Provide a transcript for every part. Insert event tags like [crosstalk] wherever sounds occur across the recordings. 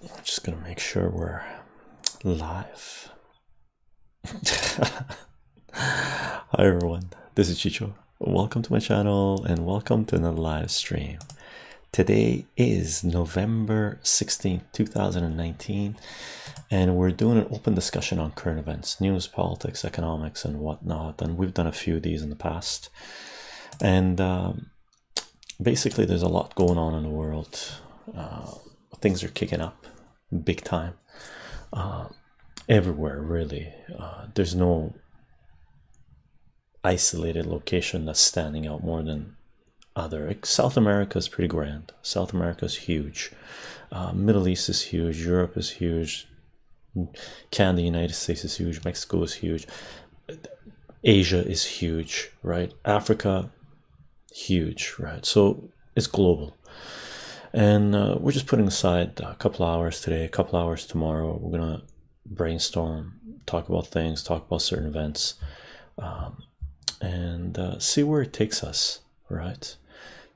I'm just gonna make sure we're live. [laughs] Hi everyone, this is Chycho. Welcome to my channel and welcome to another live stream. Today is November 16th, 2019, and we're doing an open discussion on current events, news, politics, economics, and whatnot. And we've done a few of these in the past. And um, basically, there's a lot going on in the world. Uh, things are kicking up big time uh, everywhere, really. Uh, there's no isolated location that's standing out more than other. South america is pretty grand. South america is huge. Uh, middle east is huge. Europe is huge. Canada united states is huge. Mexico is huge. Asia is huge right? Africa huge right? So it's global and uh, we're just putting aside a couple hours today a couple hours tomorrow we're gonna brainstorm talk about things talk about certain events um, and uh, see where it takes us right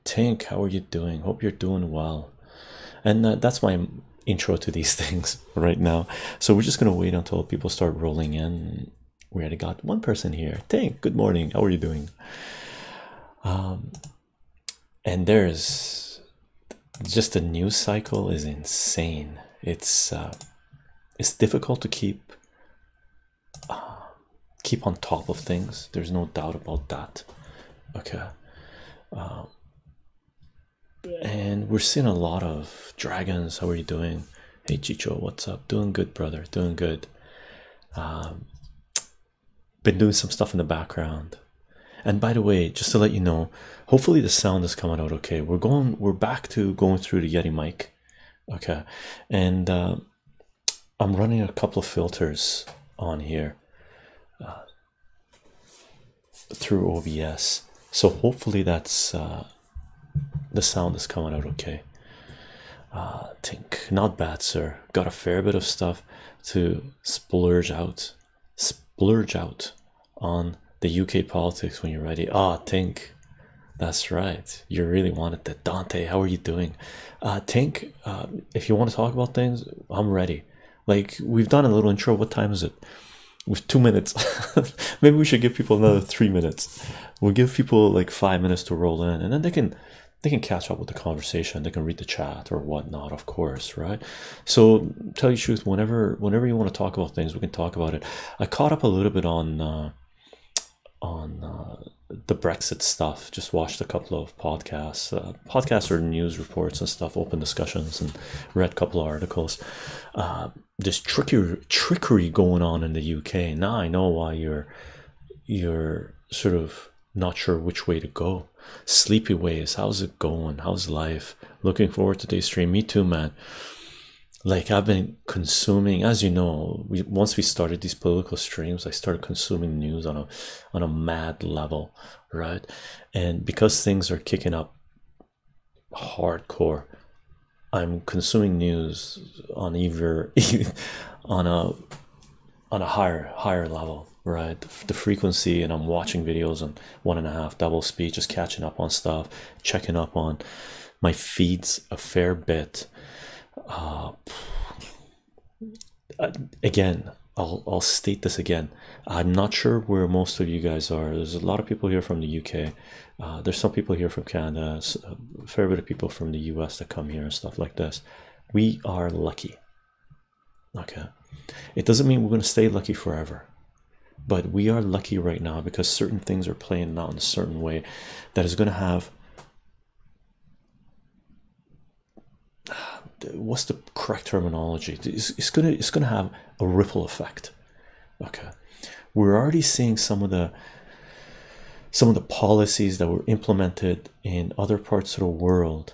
tank how are you doing? Hope you're doing well. And uh, that's my intro to these [laughs] things right now. So we're just gonna wait until people start rolling in. We already got one person here. tank good morning. How are you doing? Um, and there's just the news cycle is insane. It's uh, it's difficult to keep uh, keep on top of things. There's no doubt about that. Okay. Um, and we're seeing a lot of dragons. How are you doing? Hey Chycho, what's up? Doing good, brother. Doing good. Um, been doing some stuff in the background. And by the way, just to let you know, hopefully the sound is coming out okay. We're going, we're back to going through the Yeti mic, okay. And uh, I'm running a couple of filters on here uh, through OBS, so hopefully that's uh, the sound is coming out okay. Uh, think not bad, sir. Got a fair bit of stuff to splurge out, splurge out on the UK politics when you're ready. Ah, think that's right. You really wanted that, Dante. How are you doing? Uh, Tink, uh, if you want to talk about things, I'm ready. Like we've done a little intro. What time is it? With two minutes, [laughs] maybe we should give people another three minutes. We'll give people like five minutes to roll in, and then they can they can catch up with the conversation they can read the chat or whatnot of course right so tell you the truth whenever whenever you want to talk about things we can talk about it i caught up a little bit on uh, on uh, the brexit stuff. Just watched a couple of podcasts uh, podcasts or news reports and stuff open discussions and read a couple of articles. Uh, trickery trickery going on in the uk now i know why you're you're sort of not sure which way to go. Sleepy ways. How's it going? How's life? Looking forward to today's stream. Me too man like i've been consuming as you know we once we started these political streams i started consuming news on a on a mad level right? And because things are kicking up hardcore i'm consuming news on either [laughs] on a on a higher higher level right? The frequency and i'm watching videos on one and a half double speed just catching up on stuff checking up on my feeds a fair bit uh, again I'll, I'll state this again. I'm not sure where most of you guys are. There's a lot of people here from the uk uh, there's some people here from canada a fair bit of people from the us that come here and stuff like this. We are lucky. Okay. It doesn't mean we're going to stay lucky forever but we are lucky right now because certain things are playing out in a certain way that is going to have what's the correct terminology? It's, it's gonna it's gonna have a ripple effect. Okay. We're already seeing some of the some of the policies that were implemented in other parts of the world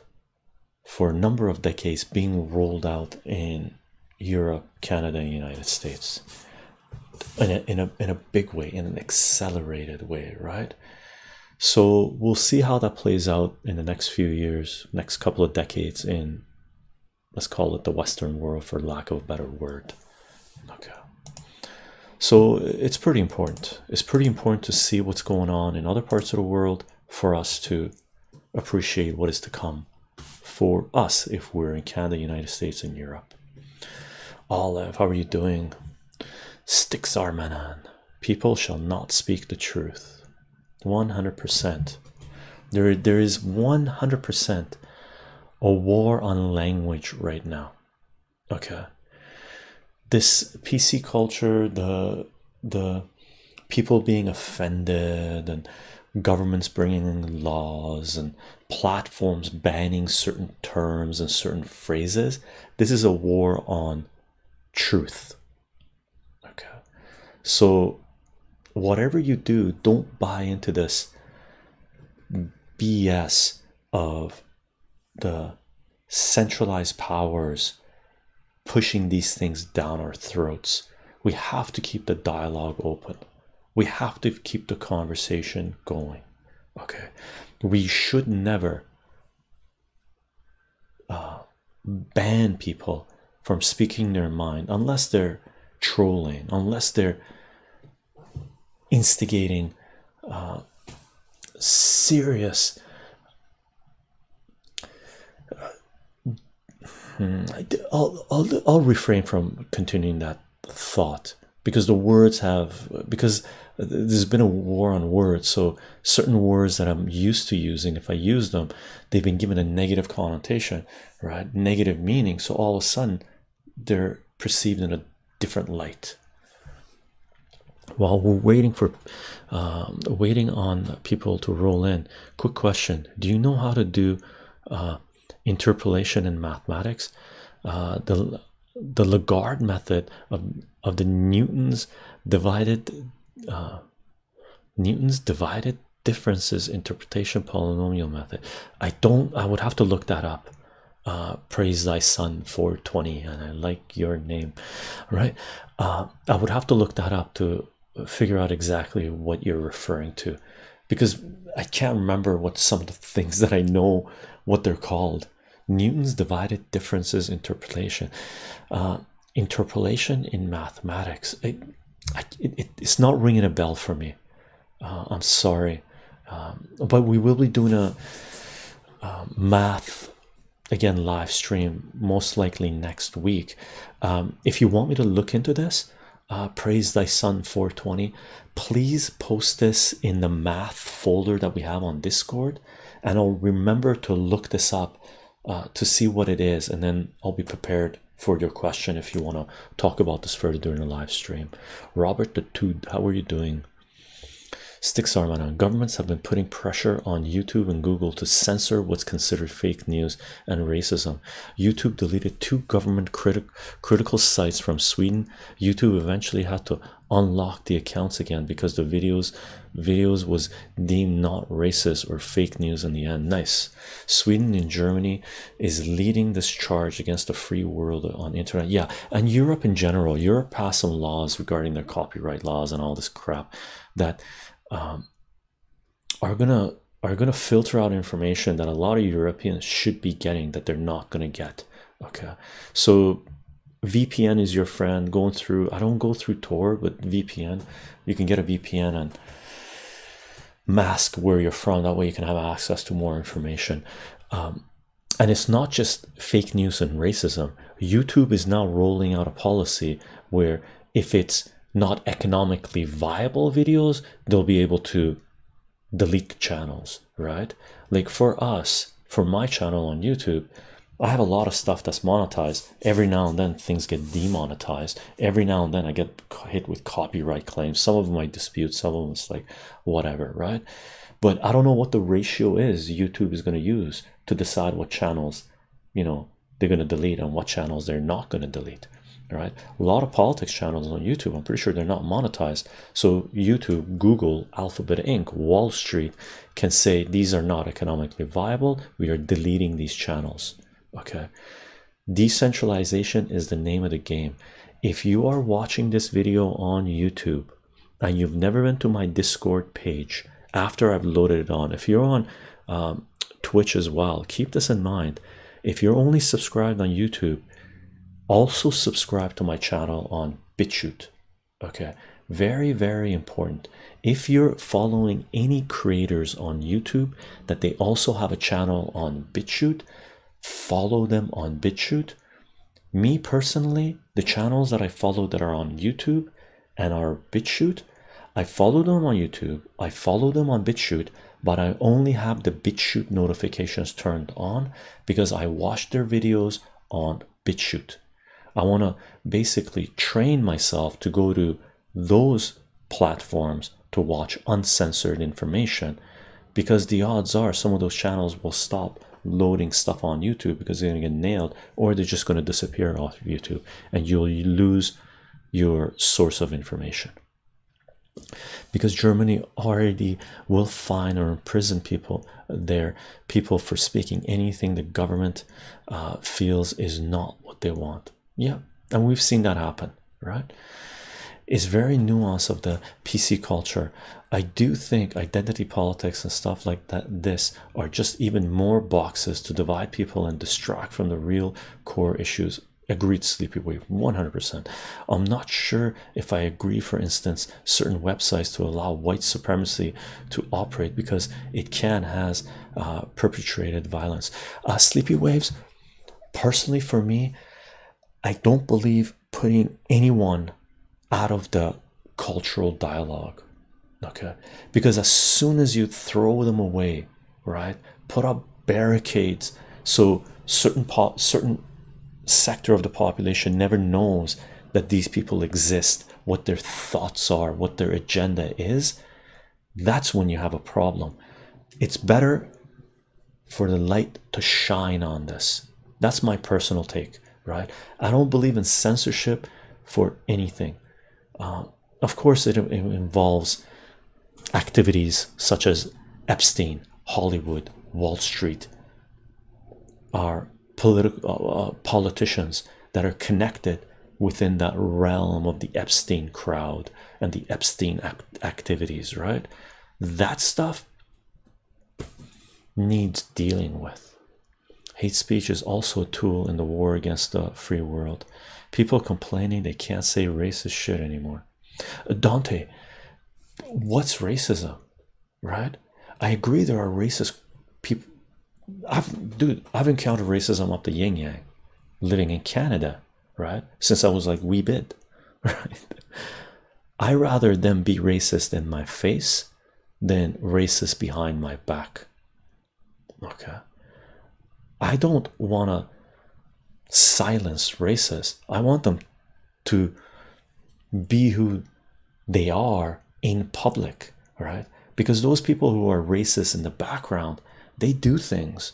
for a number of decades being rolled out in Europe, Canada, and United States in a, in a in a big way, in an accelerated way, right? So we'll see how that plays out in the next few years, next couple of decades in let's call it the Western world for lack of a better word. Okay. So it's pretty important. It's pretty important to see what's going on in other parts of the world for us to appreciate what is to come for us if we're in Canada, United States, and Europe. Olive, how are you doing? Sticks Armanan. People shall not speak the truth. 100%. There, there is 100% a war on language right now. Okay. This PC culture, the the people being offended and governments bringing in laws and platforms banning certain terms and certain phrases this is a war on truth okay so whatever you do don't buy into this bs of the centralized powers pushing these things down our throats. We have to keep the dialogue open. We have to keep the conversation going. Okay? We should never uh, ban people from speaking their mind unless they're trolling unless they're instigating uh, serious hmm, I'll, I'll, I'll refrain from continuing that thought because the words have because there's been a war on words. So certain words that i'm used to using if i use them they've been given a negative connotation right? Negative meaning. So all of a sudden they're perceived in a different light. While we're waiting for um, waiting on people to roll in quick question. Do you know how to do uh, interpolation in mathematics uh, the the Lagrange method of of the Newton's divided uh, Newton's divided differences interpretation polynomial method. I don't. I would have to look that up. Uh, praise thy son 420 and I like your name right uh, I would have to look that up to figure out exactly what you're referring to because I can't remember what some of the things that I know what they're called Newton's divided differences interpolation uh, interpolation in mathematics it, it, it's not ringing a bell for me. Uh, I'm sorry. Um, but we will be doing a uh, math again live stream most likely next week. Um, if you want me to look into this uh, praise thy son 420 please post this in the math folder that we have on discord. And i'll remember to look this up uh, to see what it is, and then I'll be prepared for your question if you want to talk about this further during the live stream. Robert the Tood, how are you doing? Sticks Armana. Governments have been putting pressure on YouTube and Google to censor what's considered fake news and racism. YouTube deleted two government criti critical sites from Sweden. YouTube eventually had to unlock the accounts again because the videos videos was deemed not racist or fake news in the end. Nice. Sweden and Germany is leading this charge against the free world on internet. Yeah, and Europe in general. Europe passed some laws regarding their copyright laws and all this crap that um, are gonna are gonna filter out information that a lot of Europeans should be getting that they're not gonna get. Okay, so VPN is your friend. Going through, I don't go through Tor, but VPN, you can get a VPN and mask where you're from. That way, you can have access to more information. Um, and it's not just fake news and racism. YouTube is now rolling out a policy where if it's not economically viable videos they'll be able to delete the channels right like for us for my channel on youtube i have a lot of stuff that's monetized. Every now and then things get demonetized. Every now and then i get hit with copyright claims. Some of them i dispute. Some of them it's like whatever right? But i don't know what the ratio is youtube is going to use to decide what channels you know they're going to delete and what channels they're not going to delete right? A lot of politics channels on youtube i'm pretty sure they're not monetized. So youtube google alphabet inc wall street can say these are not economically viable. We are deleting these channels okay decentralization is the name of the game if you are watching this video on youtube and you've never been to my discord page after i've loaded it on if you're on um, twitch as well keep this in mind if you're only subscribed on youtube also subscribe to my channel on BitChute. Okay, very, very important. If you're following any creators on YouTube that they also have a channel on BitChute, follow them on BitChute. me personally the channels that i follow that are on youtube and are BitChute, I follow them on YouTube, I follow them on BitChute, but I only have the BitChute notifications turned on because I watch their videos on BitChute. I want to basically train myself to go to those platforms to watch uncensored information because the odds are some of those channels will stop loading stuff on YouTube because they're to get nailed or they're just going to disappear off of YouTube and you'll lose your source of information. Because Germany already will fine or imprison people there people for speaking anything the government uh, feels is not what they want. Yeah and we've seen that happen right it's very nuanced of the PC culture. I do think identity politics and stuff like that this are just even more boxes to divide people and distract from the real core issues. Agreed sleepy wave 100% i'm not sure if i agree for instance certain websites to allow white supremacy to operate because it can has uh, perpetrated violence. Uh, sleepy waves personally for me i don't believe putting anyone out of the cultural dialogue okay? Because as soon as you throw them away right put up barricades so certain part, certain sector of the population never knows that these people exist what their thoughts are what their agenda is that's when you have a problem. It's better for the light to shine on this. That's my personal take right? I don't believe in censorship for anything uh, of course it, it involves activities such as epstein hollywood wall street are political uh, uh, politicians that are connected within that realm of the Epstein crowd and the Epstein act activities, right? That stuff needs dealing with. Hate speech is also a tool in the war against the free world. People complaining they can't say racist shit anymore. Uh, Dante, what's racism, right? I agree there are racist people I've dude, I've encountered racism up the yin yang living in Canada, right? Since I was like wee bit, [laughs] right? I rather them be racist in my face than racist behind my back. Okay. I don't want to silence racists. I want them to be who they are in public, right? Because those people who are racist in the background they do things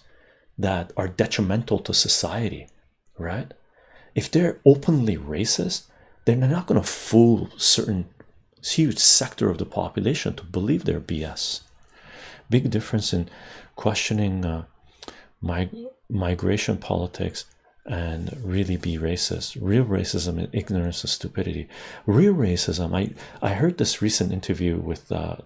that are detrimental to society, right? If they're openly racist, they're not going to fool certain huge sector of the population to believe their BS. Big difference in questioning uh, mig migration politics and really be racist. Real racism and ignorance and stupidity. Real racism. I I heard this recent interview with uh,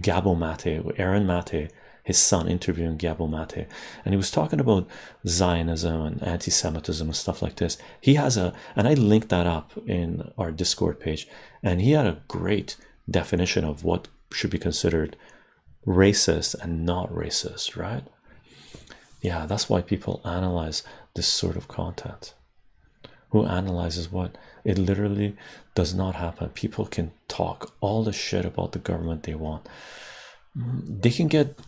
Gabor Mate, Aaron Mate, his son interviewing Gabor Mate, and he was talking about Zionism and anti-Semitism and stuff like this. He has a, and I linked that up in our Discord page, and he had a great definition of what should be considered racist and not racist, right? Yeah, that's why people analyze this sort of content. Who analyzes what? It literally does not happen. People can talk all the shit about the government they want. They can get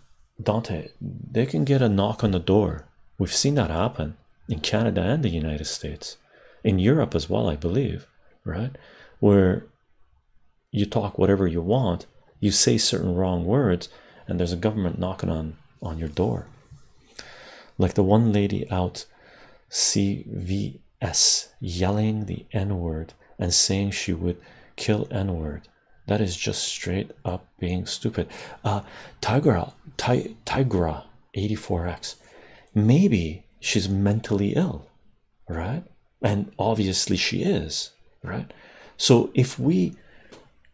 Dante, they can get a knock on the door. We've seen that happen in Canada and the United States, in Europe as well, I believe, right? Where you talk whatever you want, you say certain wrong words, and there's a government knocking on on your door. Like the one lady out CVS yelling the N word and saying she would kill N word that is just straight up being stupid. Uh, Tigra, Ti Tigra, 84x. Maybe she's mentally ill, right? And obviously she is, right? So if we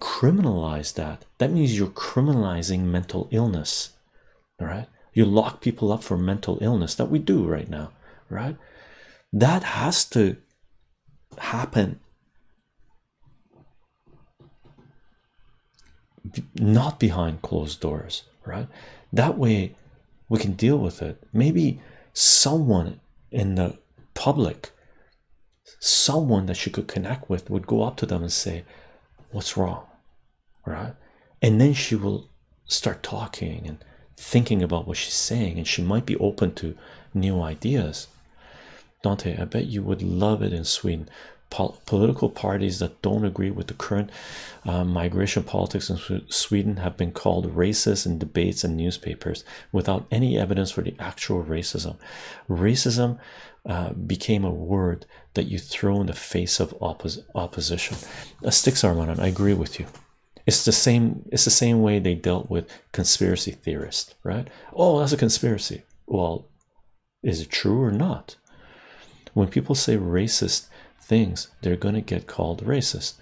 criminalize that, that means you're criminalizing mental illness, right? You lock people up for mental illness that we do right now, right? That has to happen not behind closed doors, right? That way we can deal with it. Maybe someone in the public someone that she could connect with would go up to them and say, What's wrong? Right? And then she will start talking and thinking about what she's saying, and she might be open to new ideas. Dante, I bet you would love it in Sweden. political parties that don't agree with the current uh, migration politics in Sweden have been called racist in debates and newspapers without any evidence for the actual racism. Racism uh, became a word that you throw in the face of oppos opposition. A sticks are on. I agree with you. It's the same. It's the same way they dealt with conspiracy theorists, right? Oh, that's a conspiracy. Well, is it true or not? When people say racist things, they're gonna get called racist.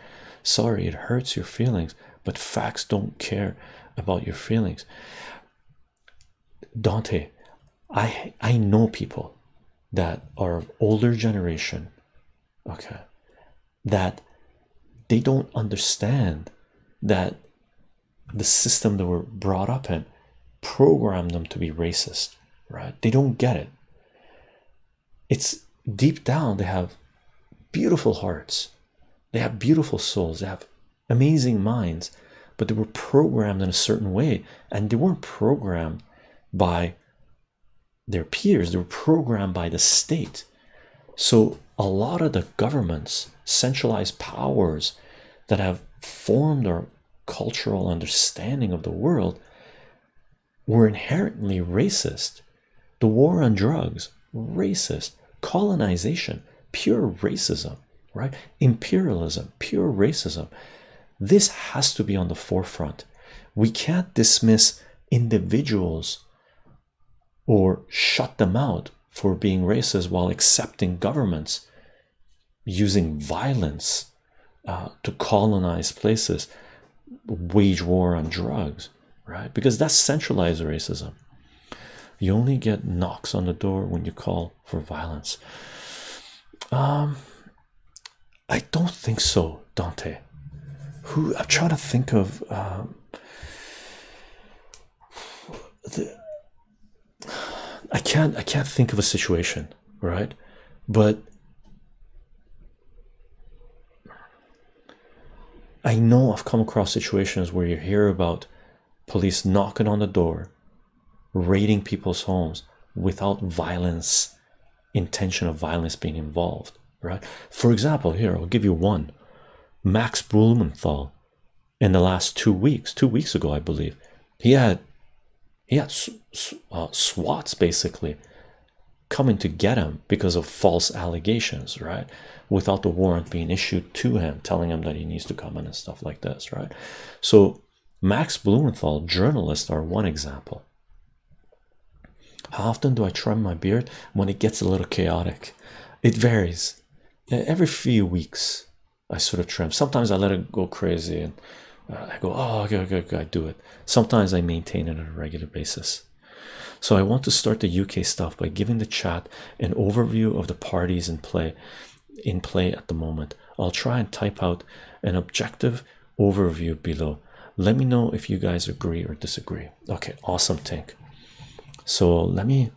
Sorry, it hurts your feelings, but facts don't care about your feelings. Dante, I I know people that are of older generation, okay, that they don't understand that the system that we're brought up in programmed them to be racist, right? They don't get it. It's deep down, they have beautiful hearts, they have beautiful souls, they have amazing minds, but they were programmed in a certain way, and they weren't programmed by their peers, they were programmed by the state. So, a lot of the governments, centralized powers that have formed our cultural understanding of the world were inherently racist. The war on drugs, racist. Colonization, pure racism, right? Imperialism, pure racism. This has to be on the forefront. We can't dismiss individuals or shut them out for being racist while accepting governments using violence uh, to colonize places, wage war on drugs, right? Because that's centralized racism. You only get knocks on the door when you call for violence. Um, I don't think so, Dante. Who I'm trying to think of. Um, the, I can't. I can't think of a situation, right? But I know I've come across situations where you hear about police knocking on the door, raiding people's homes without violence, intention of violence being involved, right? For example, here I'll give you one Max Blumenthal in the last two weeks, two weeks ago, I believe, he had he had uh, SWATs basically coming to get him because of false allegations, right? Without the warrant being issued to him, telling him that he needs to come in and stuff like this, right? So, Max Blumenthal, journalists are one example. How often do I trim my beard? When it gets a little chaotic, it varies. Every few weeks, I sort of trim. Sometimes I let it go crazy and uh, I go, oh, okay, okay, okay, I do it. Sometimes I maintain it on a regular basis. So I want to start the UK stuff by giving the chat an overview of the parties in play in play at the moment. I'll try and type out an objective overview below. Let me know if you guys agree or disagree. Okay, awesome, Tink. So let me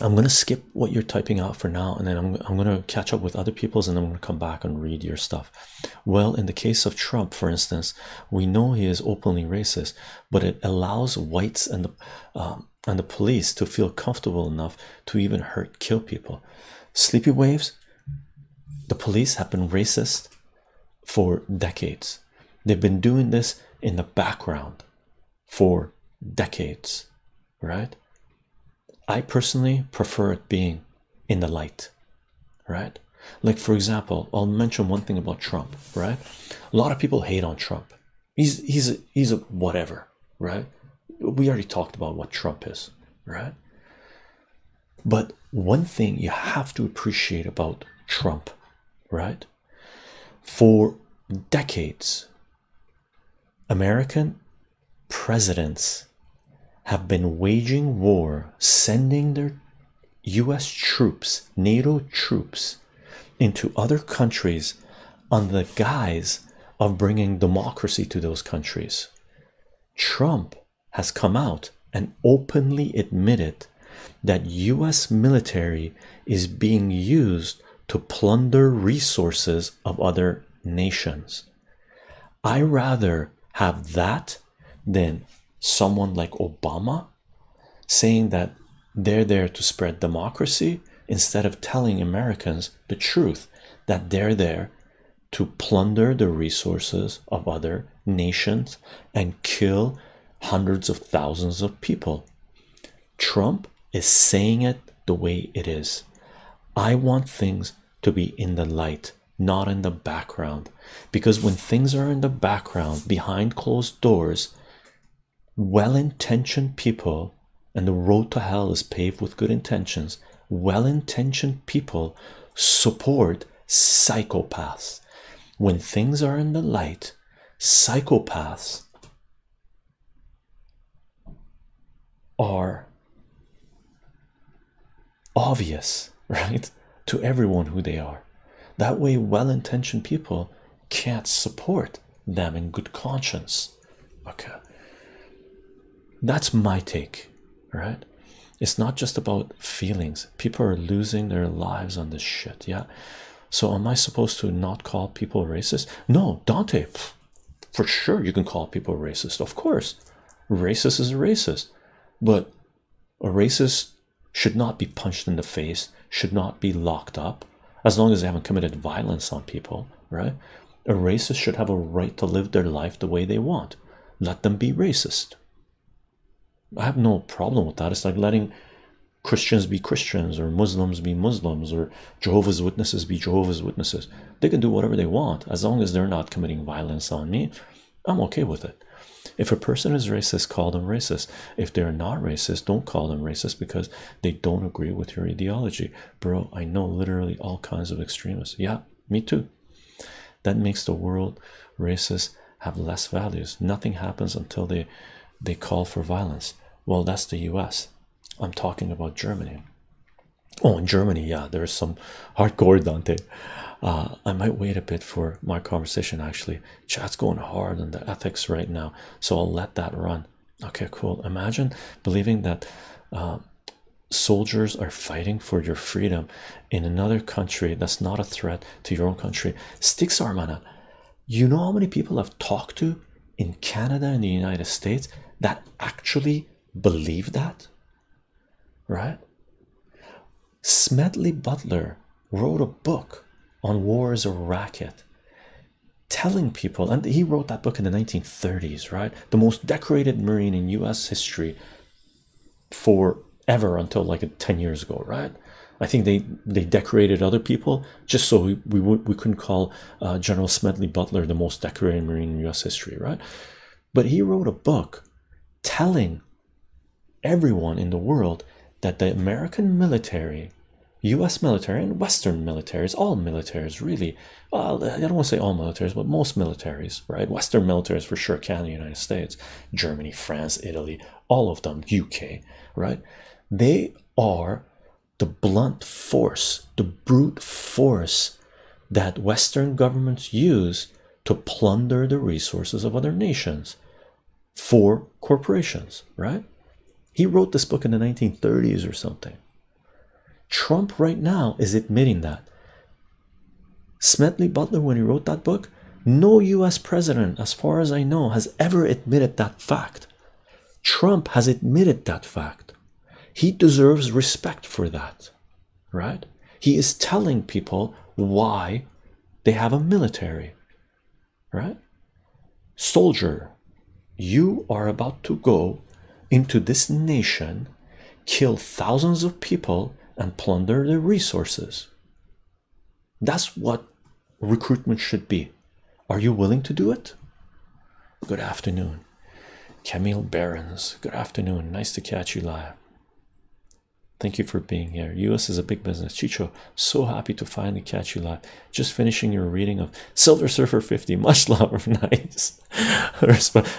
I'm gonna skip what you're typing out for now, and then I'm, I'm gonna catch up with other people's, and I'm gonna come back and read your stuff. Well, in the case of Trump, for instance, we know he is openly racist, but it allows whites and the um, and the police to feel comfortable enough to even hurt, kill people. Sleepy waves, the police have been racist for decades. They've been doing this in the background for decades, right? I personally prefer it being in the light, right? Like, for example, I'll mention one thing about Trump, right? A lot of people hate on Trump. He's he's a, he's a whatever, right? We already talked about what Trump is, right? But one thing you have to appreciate about Trump, right? For decades, American presidents have been waging war, sending their US troops, NATO troops, into other countries on the guise of bringing democracy to those countries. Trump has come out and openly admitted that US military is being used to plunder resources of other nations. I rather have that than someone like Obama saying that they're there to spread democracy instead of telling Americans the truth that they're there to plunder the resources of other nations and kill hundreds of thousands of people. Trump is saying it the way it is. I want things to be in the light, not in the background. Because when things are in the background, behind closed doors, well intentioned people, and the road to hell is paved with good intentions, well intentioned people support psychopaths. When things are in the light, psychopaths are obvious, [laughs] right? To everyone who they are. That way, well intentioned people can't support them in good conscience. Okay, that's my take, right? It's not just about feelings, people are losing their lives on this shit, yeah. So, am I supposed to not call people racist? No, Dante, for sure, you can call people racist, of course. Racist is a racist, but a racist should not be punched in the face, should not be locked up as long as they haven't committed violence on people, right? A racist should have a right to live their life the way they want. Let them be racist. I have no problem with that. It's like letting Christians be Christians or Muslims be Muslims or Jehovah's Witnesses be Jehovah's Witnesses. They can do whatever they want as long as they're not committing violence on me. I'm okay with it. If a person is racist, call them racist. If they're not racist, don't call them racist because they don't agree with your ideology. Bro, I know literally all kinds of extremists. Yeah, me too. That makes the world racist have less values. Nothing happens until they they call for violence. Well, that's the US. I'm talking about Germany. Oh, in Germany, yeah, there's some hardcore Dante. Uh, I might wait a bit for my conversation. Actually, chat's going hard on the ethics right now, so I'll let that run. Okay, cool. Imagine believing that uh, soldiers are fighting for your freedom in another country that's not a threat to your own country. Sticks Armana, you know how many people I've talked to in Canada and the United States that actually believe that, right? Smedley Butler wrote a book on war as a racket, telling people, and he wrote that book in the 1930s, right? The most decorated Marine in US history forever until like 10 years ago, right? I think they they decorated other people just so we we, we couldn't call uh, General Smedley Butler the most decorated Marine in U.S. history, right? But he wrote a book telling everyone in the world that the American military US military and Western militaries, all militaries really. Well, I don't want to say all militaries, but most militaries, right? Western militaries for sure, Canada, United States, Germany, France, Italy, all of them, UK, right? They are the blunt force, the brute force that Western governments use to plunder the resources of other nations for corporations, right? He wrote this book in the 1930s or something Trump right now is admitting that. Smedley Butler, when he wrote that book, no US president, as far as I know, has ever admitted that fact. Trump has admitted that fact. He deserves respect for that, right? He is telling people why they have a military, right? Soldier, you are about to go into this nation, kill thousands of people, and plunder their resources. That's what recruitment should be. Are you willing to do it? Good afternoon, Camille Barons. Good afternoon. Nice to catch you live. Thank you for being here. US is a big business. Chycho, so happy to finally catch you live. Just finishing your reading of Silver Surfer 50. Much [laughs] love. Nice.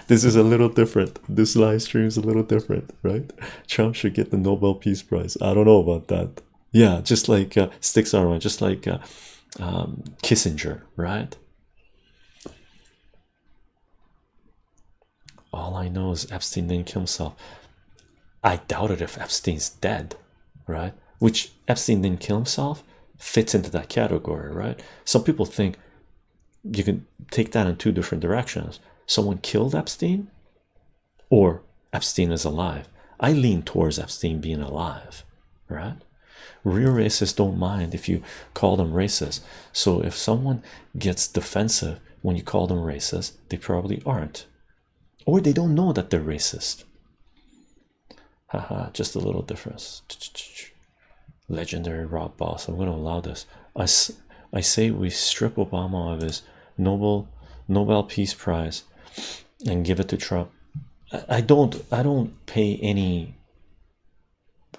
this is a little different. This live stream is a little different, right? Trump should get the Nobel Peace Prize. I don't know about that. Yeah, just like uh, Sticks Armor, just like uh, um, Kissinger, right? All I know is Epstein didn't kill himself. I doubt it if Epstein's dead, right? Which Epstein didn't kill himself fits into that category, right? Some people think you can take that in two different directions. Someone killed Epstein, or Epstein is alive. I lean towards Epstein being alive, right? Real racists don't mind if you call them racist. So if someone gets defensive when you call them racist, they probably aren't, or they don't know that they're racist. Haha, just a little difference. Legendary Rob Boss. I'm going to allow this. I, I say we strip Obama of his Nobel Nobel Peace Prize and give it to Trump. I don't I don't pay any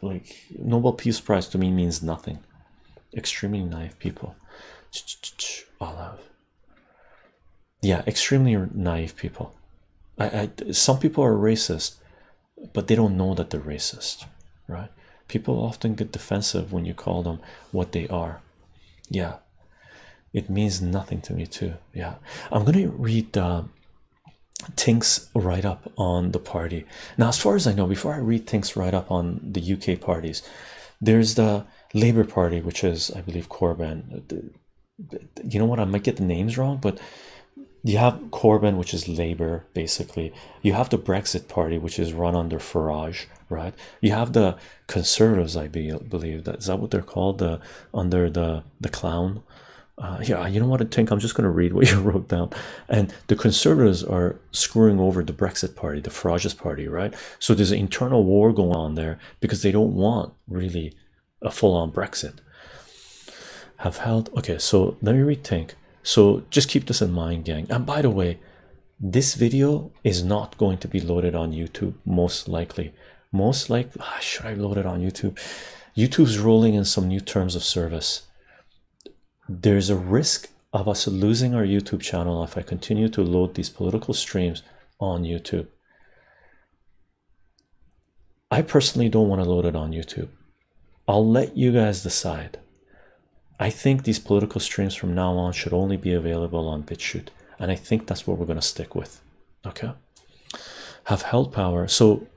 like Nobel Peace Prize to me means nothing. Extremely naive people. [tsk] Olive. Yeah, extremely naive people. I, I some people are racist, but they don't know that they're racist, right? People often get defensive when you call them what they are. Yeah, it means nothing to me too. Yeah, I'm gonna read uh, Tink's write up on the party. Now, as far as I know, before I read Tink's write up on the UK parties, there's the Labour Party, which is, I believe, Corbyn. You know what? I might get the names wrong, but you have Corbyn, which is Labour, basically. You have the Brexit Party, which is run under Farage, right? You have the Conservatives, I be, believe that is that what they're called, the under the the clown uh, yeah, you know what I think I'm just going to read [laughs] what you wrote down. And the conservatives are screwing over the Brexit party, the Farage's party, right? So there's an internal war going on there because they don't want really a full-on Brexit. Have held okay, so let me rethink. So just keep this in mind, gang. And by the way, this video is not going to be loaded on YouTube, most likely. Most likely, ah, should I load it on YouTube? YouTube's rolling in some new terms of service there's a risk of us losing our YouTube channel if I continue to load these political streams on YouTube. I personally don't want to load it on YouTube. I'll let you guys decide. I think these political streams from now on should only be available on BitChute, and I think that's what we're going to stick with. Okay, have held power. So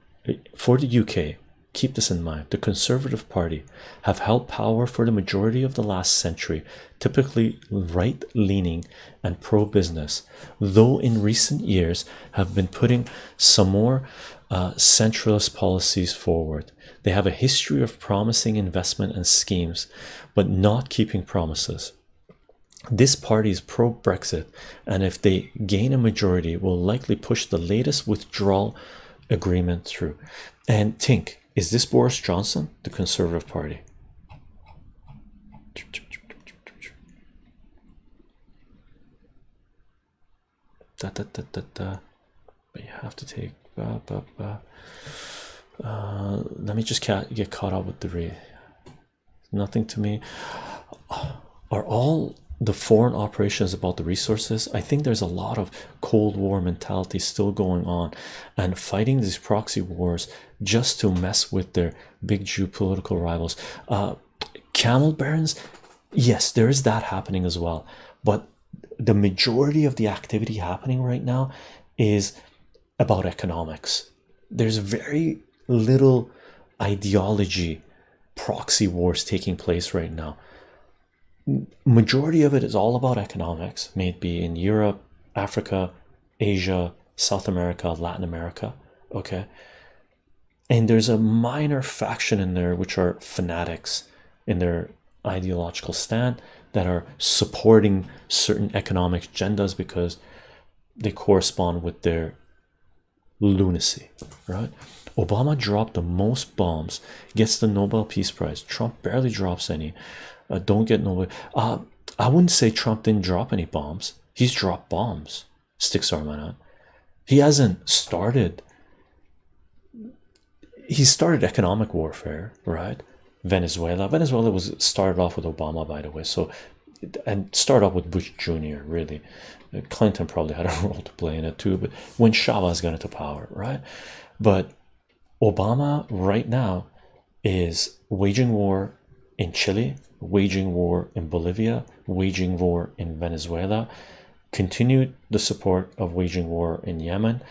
for the UK, Keep this in mind. The Conservative Party have held power for the majority of the last century, typically right leaning and pro business, though in recent years have been putting some more uh, centralist policies forward. They have a history of promising investment and schemes, but not keeping promises. This party is pro Brexit, and if they gain a majority, will likely push the latest withdrawal agreement through. And think is this Boris Johnson, the Conservative Party? Da, da, da, da, da. But you have to take. Bah, bah, bah. Uh, let me just get caught up with the read. Nothing to me. Are all the foreign operations about the resources. I think there's a lot of cold war mentality still going on and fighting these proxy wars just to mess with their big geopolitical rivals. Uh, camel barons yes there is that happening as well. But the majority of the activity happening right now is about economics. There's very little ideology proxy wars taking place right now majority of it is all about economics may it be in europe africa asia south america latin america okay? And there's a minor faction in there which are fanatics in their ideological stand that are supporting certain economic agendas because they correspond with their lunacy right? Obama dropped the most bombs gets the nobel peace prize. Trump barely drops any uh, don't get nowhere uh, i wouldn't say trump didn't drop any bombs. He's dropped bombs. Sticks armanat he hasn't started he started economic warfare right? Venezuela. Venezuela was started off with obama by the way. So and start off with bush jr really. Clinton probably had a [laughs] role to play in it too but when chavez got into power right? But obama right now is waging war in chile waging war in Bolivia, waging war in Venezuela, continued the support of waging war in Yemen,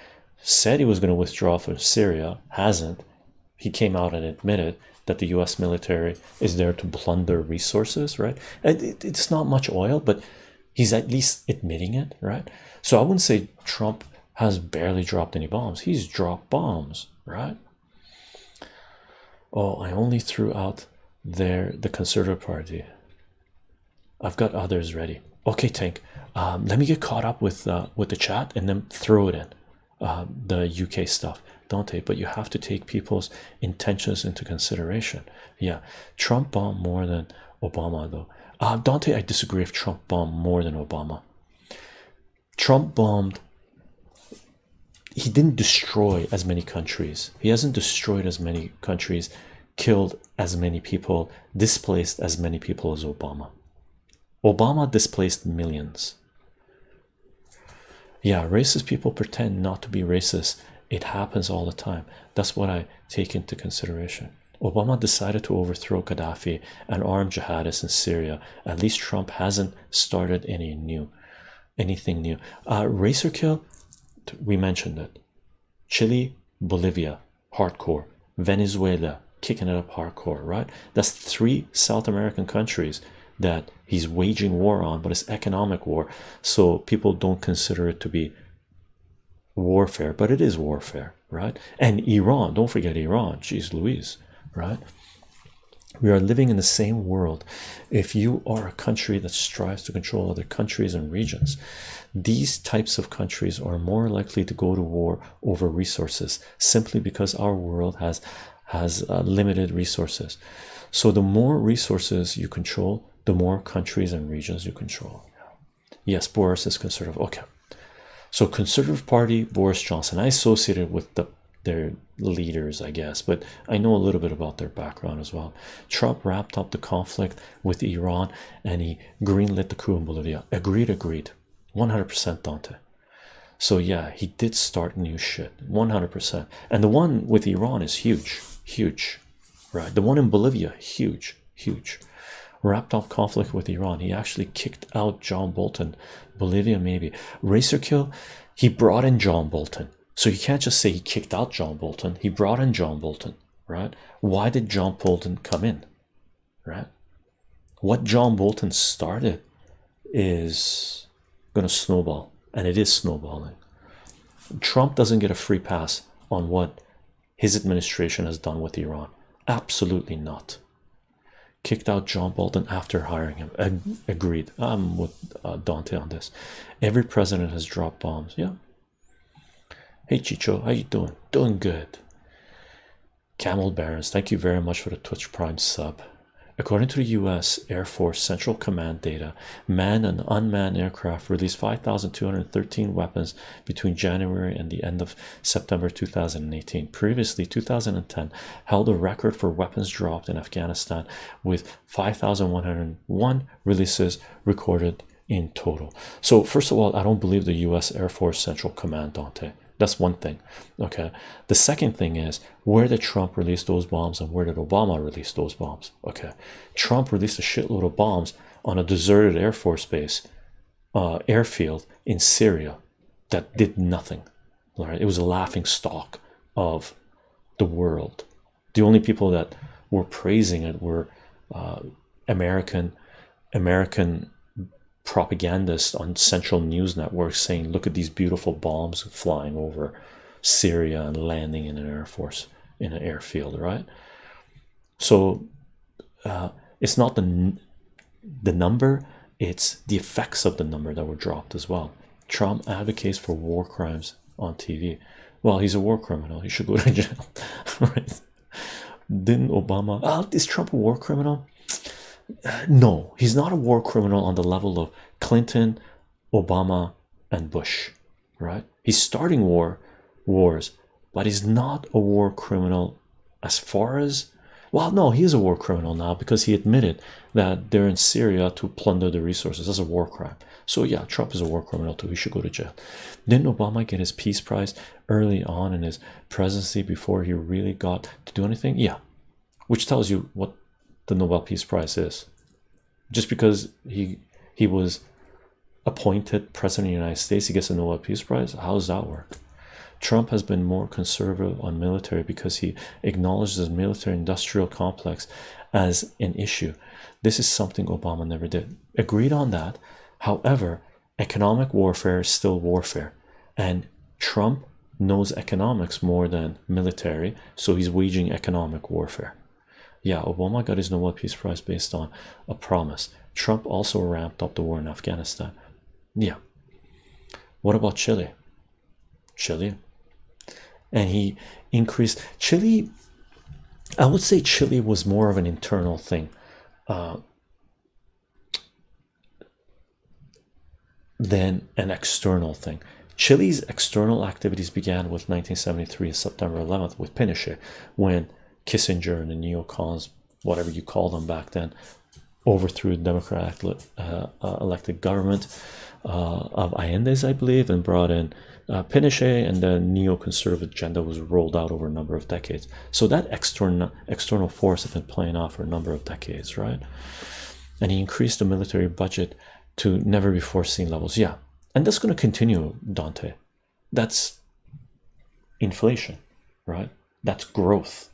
said he was going to withdraw from Syria, hasn't. he came out and admitted that the US military is there to plunder resources, right? It's not much oil, but he's at least admitting it, right? So I wouldn't say Trump has barely dropped any bombs, he's dropped bombs, right? Oh, I only threw out there the Conservative Party. I've got others ready. Okay, Tank. Um, let me get caught up with uh, with the chat and then throw it in uh, the UK stuff, don't Dante. But you have to take people's intentions into consideration. Yeah, Trump bombed more than Obama, though. Uh, Dante, I disagree. If Trump bombed more than Obama, Trump bombed. He didn't destroy as many countries. He hasn't destroyed as many countries, killed as many people, displaced as many people as Obama. Obama displaced millions. Yeah, racist people pretend not to be racist. It happens all the time. That's what I take into consideration. Obama decided to overthrow Gaddafi and arm jihadists in Syria. At least Trump hasn't started any new, anything new. Uh, racer kill, we mentioned it. Chile, Bolivia, hardcore. Venezuela, kicking it up hardcore, right? That's three South American countries that he's waging war on, but it's economic war, so people don't consider it to be warfare, but it is warfare, right? And Iran, don't forget Iran, jeez Louise, right? We are living in the same world. If you are a country that strives to control other countries and regions, these types of countries are more likely to go to war over resources simply because our world has has uh, limited resources. So the more resources you control, the more countries and regions you control. Yes, Boris is conservative. Okay, so Conservative Party, Boris Johnson. I associated with the their leaders, I guess, but I know a little bit about their background as well. Trump wrapped up the conflict with Iran and he greenlit the coup in Bolivia. Agreed, agreed. 100% Dante. So, yeah, he did start new shit. 100%. And the one with Iran is huge, huge, right? The one in Bolivia, huge, huge wrapped up conflict with Iran. He actually kicked out John Bolton, Bolivia, maybe. Racer kill, he brought in John Bolton. So you can't just say he kicked out John Bolton, he brought in John Bolton, right? Why did John Bolton come in, right? What John Bolton started is going to snowball, and it is snowballing. Trump doesn't get a free pass on what his administration has done with Iran. Absolutely not kicked out John Bolton after hiring him. Ag agreed. I'm with uh, Dante on this. Every president has dropped bombs. Yeah. Hey Chycho, how you doing? Doing good. Camel Barons, thank you very much for the Twitch Prime sub. According to the U.S. Air Force Central Command data, manned and unmanned aircraft released 5,213 weapons between January and the end of September 2018. Previously, 2010 held a record for weapons dropped in Afghanistan with 5,101 releases recorded in total. So, first of all, I don't believe the U.S. Air Force Central Command, Dante. That's one thing. Okay. The second thing is where did Trump release those bombs and where did Obama release those bombs? Okay. Trump released a shitload of bombs on a deserted Air Force base, uh, airfield in Syria that did nothing. Right. It was a laughing stock of the world. The only people that were praising it were uh, American American propagandists on central news networks saying look at these beautiful bombs flying over syria and landing in an air force in an airfield right? So uh, it's not the the number it's the effects of the number that were dropped as well. Trump advocates for war crimes on tv well he's a war criminal. He should go to [laughs] jail right? Didn't obama oh is trump a war criminal no, he's not a war criminal on the level of Clinton, Obama, and Bush, right? He's starting war wars, but he's not a war criminal as far as well, no, he is a war criminal now because he admitted that they're in Syria to plunder the resources. That's a war crime. So yeah, Trump is a war criminal too. He should go to jail. Didn't Obama get his peace prize early on in his presidency before he really got to do anything? Yeah, which tells you what the Nobel Peace Prize is. Just because he he was appointed president of the United States, he gets a Nobel Peace Prize. How does that work? Trump has been more conservative on military because he acknowledges the military industrial complex as an issue. This is something Obama never did. Agreed on that. However, economic warfare is still warfare, and Trump knows economics more than military, so he's waging economic warfare. Yeah, Obama got his Nobel Peace Prize based on a promise. Trump also ramped up the war in Afghanistan. Yeah. What about Chile? Chile. And he increased Chile. I would say Chile was more of an internal thing. Uh, than an external thing. Chile's external activities began with 1973 September 11th with Pinochet when Kissinger and the neocons, whatever you call them back then, overthrew the democratic uh, uh, elected government uh, of Allende's, I believe, and brought in uh, Pinochet, and the neoconservative agenda was rolled out over a number of decades. So that external external force had been playing off for a number of decades, right? And he increased the military budget to never before seen levels. Yeah, and that's going to continue, Dante. That's inflation, right? That's growth.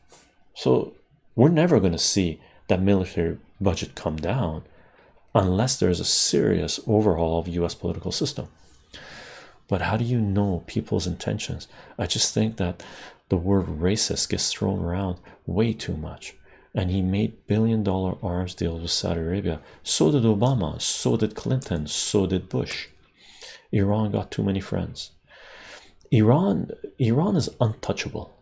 So we're never going to see that military budget come down unless there's a serious overhaul of US political system. But how do you know people's intentions? I just think that the word racist gets thrown around way too much. And he made billion dollar arms deals with Saudi Arabia. So did Obama, so did Clinton, so did Bush. Iran got too many friends. Iran Iran is untouchable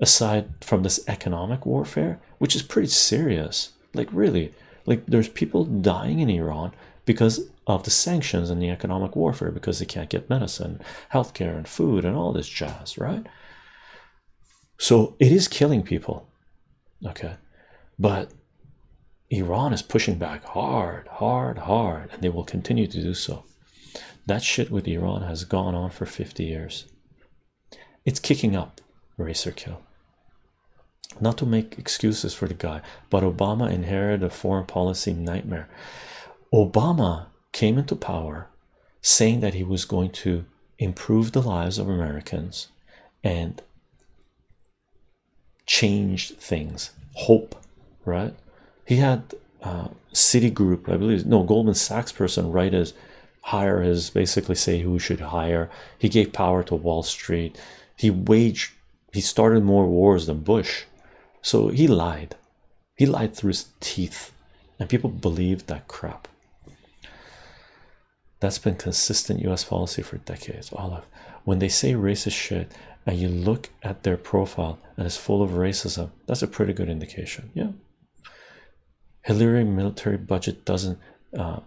aside from this economic warfare, which is pretty serious. Like really, like there's people dying in Iran because of the sanctions and the economic warfare because they can't get medicine, healthcare, and food and all this jazz, right? So it is killing people, okay, but Iran is pushing back hard, hard, hard, and they will continue to do so. That shit with Iran has gone on for 50 years. It's kicking up, racer kill. Not to make excuses for the guy, but Obama inherited a foreign policy nightmare. Obama came into power saying that he was going to improve the lives of Americans and change things, hope, right? He had uh, Citigroup, I believe, no, Goldman Sachs person write his hire his basically say who should hire. He gave power to Wall Street. He waged, he started more wars than Bush. So he lied. He lied through his teeth, and people believed that crap. That's been consistent US policy for decades. Olive, when they say racist shit and you look at their profile and it's full of racism, that's a pretty good indication. Yeah. Hillary military budget doesn't uh,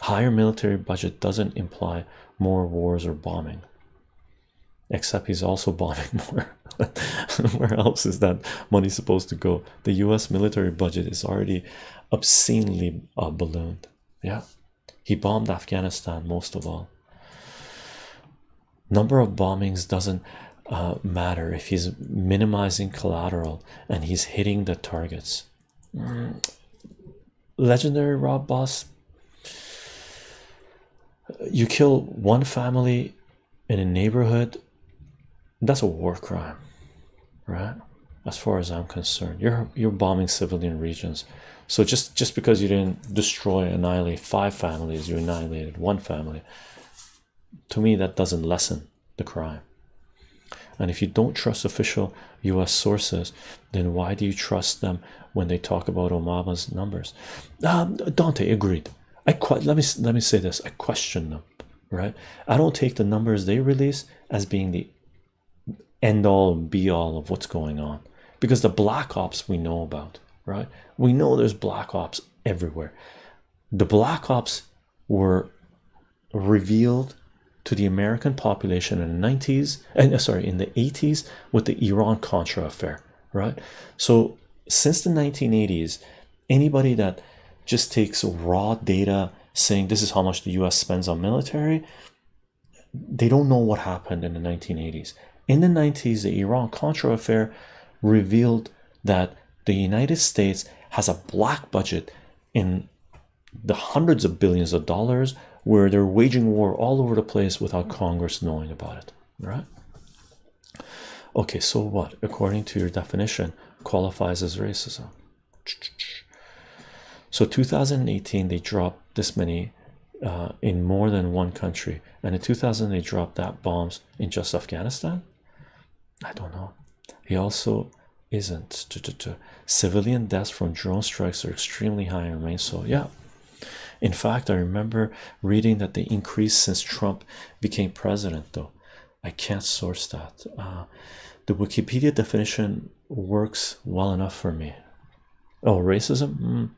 higher military budget doesn't imply more wars or bombing except he's also [laughs] bombing more [laughs] where else is that money supposed to go? The u.s military budget is already obscenely uh, ballooned. Yeah. He bombed afghanistan most of all. Number of bombings doesn't uh, matter if he's minimizing collateral and he's hitting the targets. Mm. legendary rob boss. You kill one family in a neighborhood that's a war crime right? As far as i'm concerned you're you're bombing civilian regions. So just just because you didn't destroy annihilate five families you annihilated one family to me that doesn't lessen the crime. And if you don't trust official US sources then why do you trust them when they talk about Obama's numbers? Um, Dante agreed. I quite let me let me say this. I question them right? I don't take the numbers they release as being the end all and be all of what's going on. Because the black ops we know about right? We know there's black ops everywhere. The black ops were revealed to the American population in the 90s and uh, sorry in the 80s with the Iran Contra affair right? So since the 1980s anybody that just takes raw data saying this is how much the US spends on military they don't know what happened in the 1980s in the 90s, the Iran Contra affair revealed that the United States has a black budget in the hundreds of billions of dollars where they're waging war all over the place without Congress knowing about it, right? Okay, so what, according to your definition, qualifies as racism? So 2018 they dropped this many uh, in more than one country, and in 2000 they dropped that bombs in just Afghanistan. I don't know. He also isn't. Civilian deaths from drone strikes are extremely high and remain so. Yeah. In fact, I remember reading that they increased since Trump became president, though. I can't source that. Uh, the Wikipedia definition works well enough for me. Oh, racism? Mm.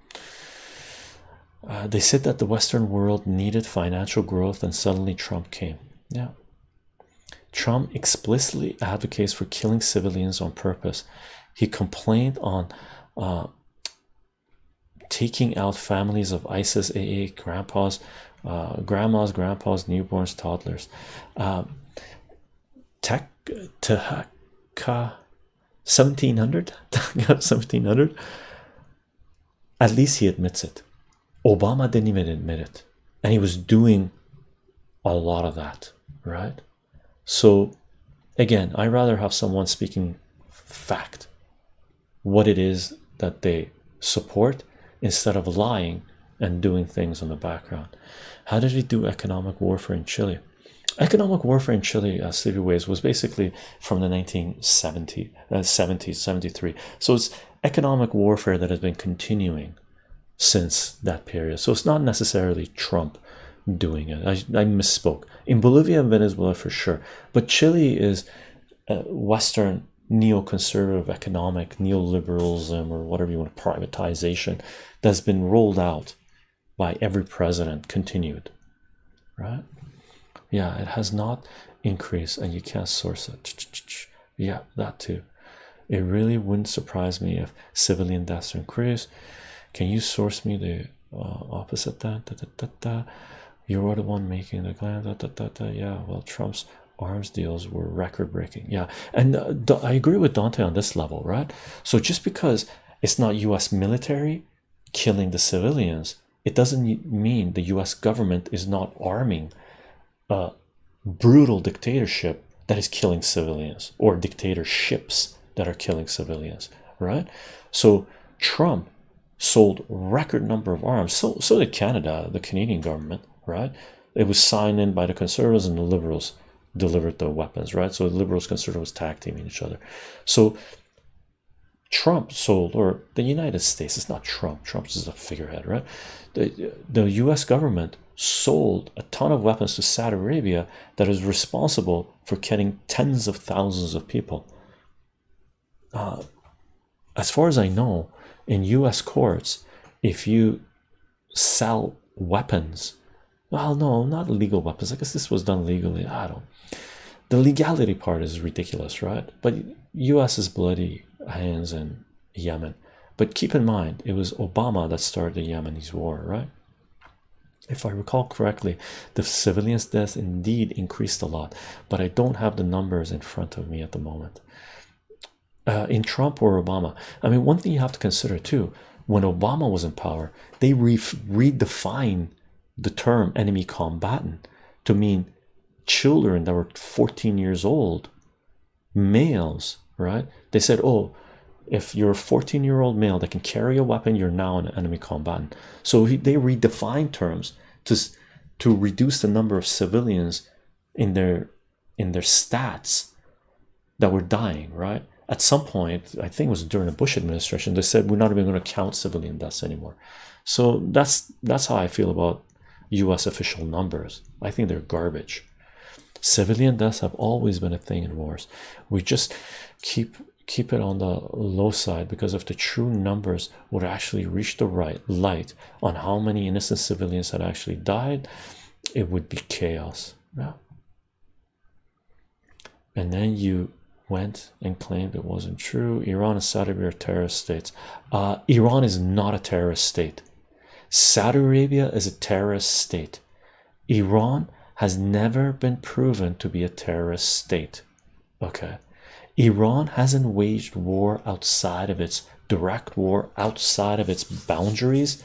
Uh, they said that the Western world needed financial growth, and suddenly Trump came. Yeah. Trump explicitly advocates for killing civilians on purpose. He complained on uh, taking out families of ISIS AA grandpas, uh, grandmas, grandpas, newborns, toddlers. Um, tech, Tehaka 1700 1700 [laughs] at least he admits it. Obama didn't even admit it. And he was doing a lot of that right so again i rather have someone speaking fact what it is that they support instead of lying and doing things in the background how did he do economic warfare in chile economic warfare in Chile, uh, Sleepy Waves, was basically from the 1970s, uh, 70s, 73. So it's economic warfare that has been continuing since that period. So it's not necessarily Trump doing it. I, I misspoke. In Bolivia and Venezuela for sure, but Chile is Western neoconservative economic neoliberalism or whatever you want privatization that's been rolled out by every president continued right? Yeah it has not increased and you can't source it. Yeah that too. It really wouldn't surprise me if civilian deaths increase. Can you source me the uh, opposite that? Da, da, da, you're the one making the claim da, da, da, da. yeah well trump's arms deals were record breaking yeah. And uh, i agree with dante on this level right? So just because it's not u.s military killing the civilians it doesn't mean the u.s government is not arming a brutal dictatorship that is killing civilians or dictatorships that are killing civilians right? So trump sold record number of arms. So so did canada the canadian government right? It was signed in by the conservatives and the liberals delivered the weapons right? So the liberals conservatives tag teaming each other. So trump sold or the united states is not trump Trump's is a figurehead right? The, the us government sold a ton of weapons to Saudi Arabia that is responsible for killing tens of thousands of people. Uh, as far as I know, in US courts, if you sell weapons, well, no, not legal weapons. I guess this was done legally. I don't. The legality part is ridiculous, right? But US is bloody hands in Yemen. But keep in mind, it was Obama that started the Yemenis war, right? if I recall correctly, the civilians' deaths indeed increased a lot, but I don't have the numbers in front of me at the moment. Uh, in Trump or Obama, I mean, one thing you have to consider too when Obama was in power, they re redefined the term enemy combatant to mean children that were 14 years old, males, right? They said, oh, if you're a 14 year old male that can carry a weapon you're now an enemy combatant. So he, they redefine terms to to reduce the number of civilians in their in their stats that were dying right? At some point i think it was during the bush administration they said we're not even going to count civilian deaths anymore. So that's that's how i feel about us official numbers. I think they're garbage. Civilian deaths have always been a thing in wars. We just keep keep it on the low side because if the true numbers would actually reach the right light on how many innocent civilians had actually died it would be chaos. Yeah. And then you went and claimed it wasn't true. Iran and saudi arabia are terrorist states uh, iran is not a terrorist state saudi arabia is a terrorist state. Iran has never been proven to be a terrorist state. Okay. Iran hasn't waged war outside of its direct war outside of its boundaries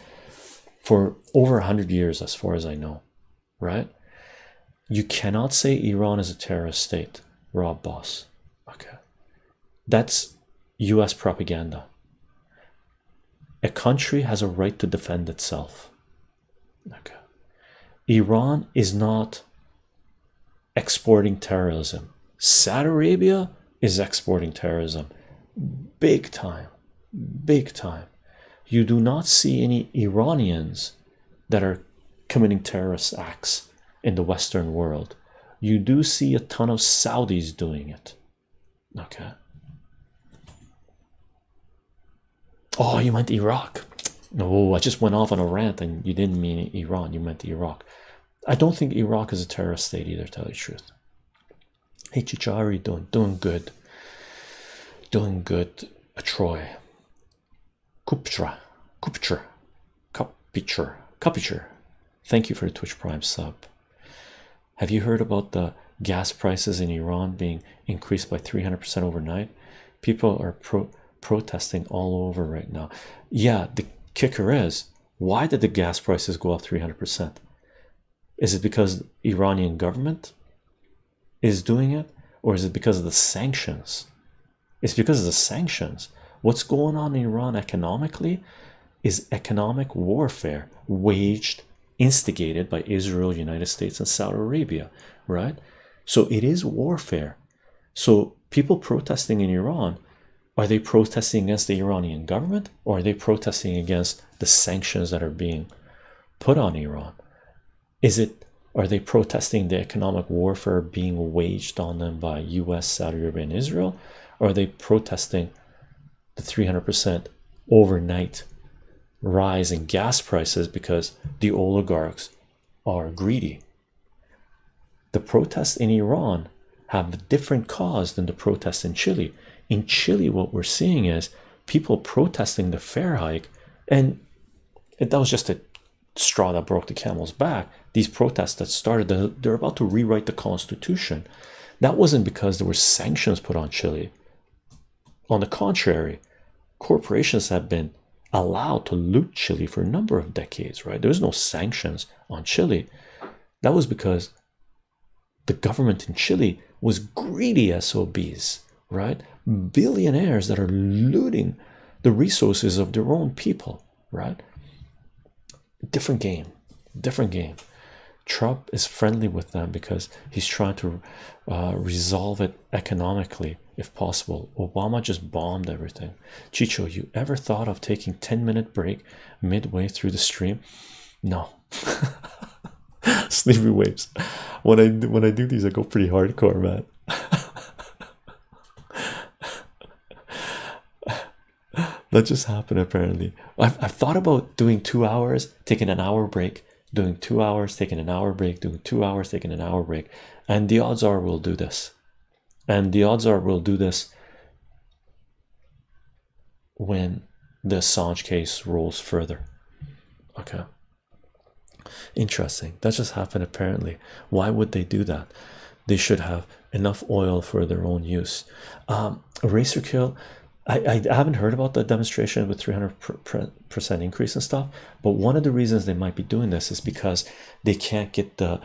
for over 100 years as far as I know right? You cannot say Iran is a terrorist state Rob Boss. Okay. That's US propaganda. A country has a right to defend itself. Okay. Iran is not exporting terrorism. Saudi Arabia is exporting terrorism big time, big time. You do not see any Iranians that are committing terrorist acts in the Western world. You do see a ton of Saudis doing it. Okay. Oh, you meant Iraq. No, I just went off on a rant and you didn't mean Iran, you meant Iraq. I don't think Iraq is a terrorist state either, to tell you the truth. Hey Chichari, doing doing good. Doing good, Troy. Kuptra, Kuptra, Kupitra, Kupitra. Thank you for the Twitch Prime sub. Have you heard about the gas prices in Iran being increased by 300% overnight? People are pro protesting all over right now. Yeah, the kicker is why did the gas prices go up 300%? Is it because Iranian government is doing it, or is it because of the sanctions? It's because of the sanctions. What's going on in Iran economically is economic warfare waged, instigated by Israel, United States, and Saudi Arabia, right? So it is warfare. So people protesting in Iran are they protesting against the Iranian government or are they protesting against the sanctions that are being put on Iran? Is it are they protesting the economic warfare being waged on them by US, Saudi Arabia, and Israel? Or are they protesting the 300% overnight rise in gas prices because the oligarchs are greedy? The protests in Iran have a different cause than the protests in Chile. In Chile, what we're seeing is people protesting the fare hike, and that was just a straw that broke the camel's back. These protests that started, they're about to rewrite the constitution. That wasn't because there were sanctions put on Chile. On the contrary, corporations have been allowed to loot Chile for a number of decades, right? There was no sanctions on Chile. That was because the government in Chile was greedy SOBs, right? Billionaires that are looting the resources of their own people, right? Different game, different game. Trump is friendly with them because he's trying to uh, resolve it economically if possible. Obama just bombed everything. Chycho, you ever thought of taking 10 minute break midway through the stream? No. [laughs] Sleepy waves. When I when I do these, I go pretty hardcore, man. That just happened apparently. I've, I've thought about doing two hours, taking an hour break, doing two hours, taking an hour break, doing two hours, taking an hour break, and the odds are we'll do this and the odds are we'll do this when the Assange case rolls further. Okay, interesting. That just happened apparently. Why would they do that? They should have enough oil for their own use. Um, Eraser Kill. I, I haven't heard about the demonstration with 300% increase and stuff, but one of the reasons they might be doing this is because they can't get the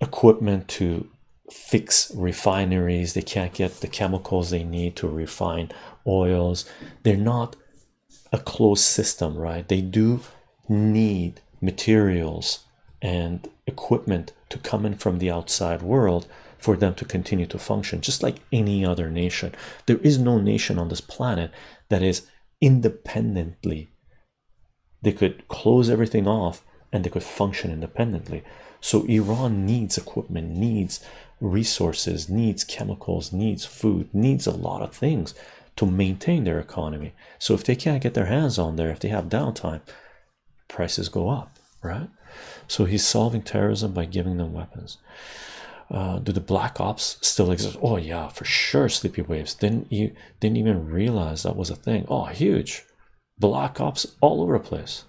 equipment to fix refineries they can't get the chemicals they need to refine oils. They're not a closed system right? They do need materials and equipment to come in from the outside world for them to continue to function just like any other nation there is no nation on this planet that is independently they could close everything off and they could function independently so iran needs equipment needs resources, needs chemicals, needs food, needs a lot of things to maintain their economy. So if they can't get their hands on there, if they have downtime, prices go up, right? So he's solving terrorism by giving them weapons. Uh, do the black ops still exist? Oh yeah, for sure. Sleepy waves didn't you didn't even realize that was a thing. Oh, huge black ops all over the place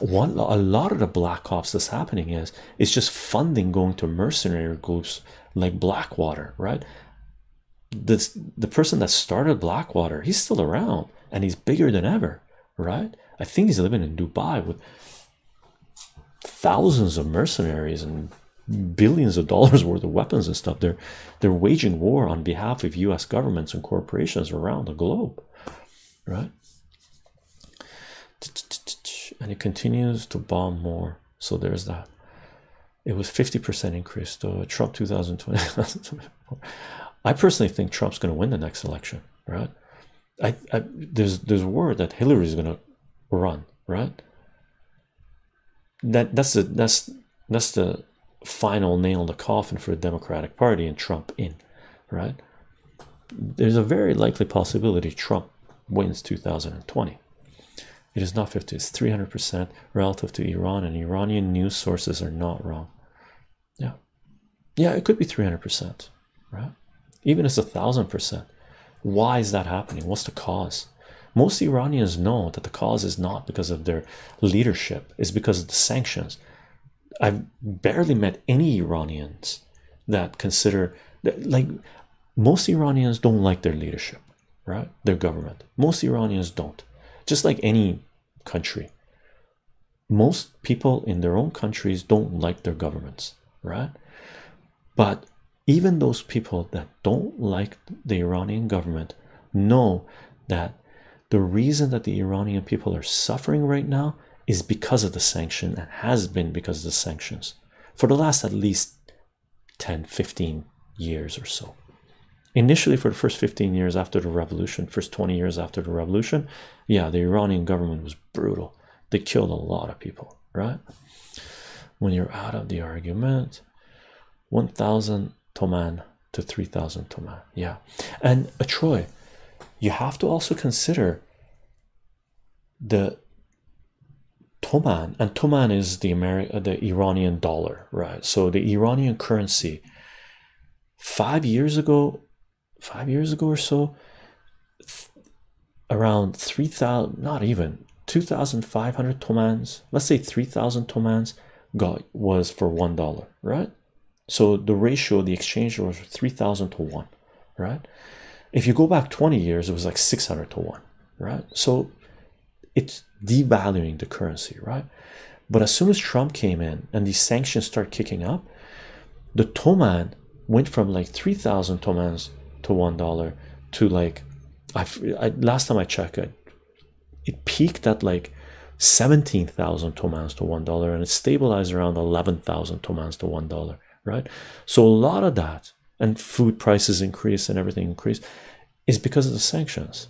one a lot of the black ops that's happening is it's just funding going to mercenary groups like blackwater right this the person that started blackwater he's still around and he's bigger than ever right i think he's living in dubai with thousands of mercenaries and billions of dollars [laughs] worth of weapons and stuff. They're they're waging war on behalf of U.S. governments and corporations around the globe, right? And it continues to bomb more. So there's that. It was 50% increase to Trump 2020. I personally think Trump's going to win the next election, right? I, I there's there's word that Hillary is going to run, right? That that's the that's that's the final nail in the coffin for the Democratic Party and Trump in, right? There's a very likely possibility Trump wins 2020. It is not 50, it's 300% relative to Iran, and Iranian news sources are not wrong. Yeah, yeah, it could be 300%, right? Even if it's a thousand percent. Why is that happening? What's the cause? Most Iranians know that the cause is not because of their leadership, it's because of the sanctions. I've barely met any Iranians that consider that like most Iranians don't like their leadership, right? Their government. Most Iranians don't, just like any country. Most people in their own countries don't like their governments, right? But even those people that don't like the Iranian government know that the reason that the Iranian people are suffering right now is because of the sanction and has been because of the sanctions for the last at least 10 15 years or so. Initially for the first 15 years after the revolution first 20 years after the revolution yeah the iranian government was brutal. They killed a lot of people right? When you're out of the argument 1000 toman to 3000 toman yeah. And a troy you have to also consider the Toman and Toman is the American uh, the Iranian dollar right? So the Iranian currency five years ago five years ago or so around 3000 not even 2500 tomans let's say 3000 tomans got was for one dollar right? So the ratio the exchange was 3000 to 1 right? If you go back 20 years it was like 600 to 1 right? So it's devaluing the currency right? But as soon as Trump came in and these sanctions start kicking up the toman went from like 3000 tomans to one dollar to like I've, I last time I checked it it peaked at like 17,000 tomans to one dollar and it stabilized around 11,000 tomans to one dollar right? So a lot of that and food prices increase and everything increase is because of the sanctions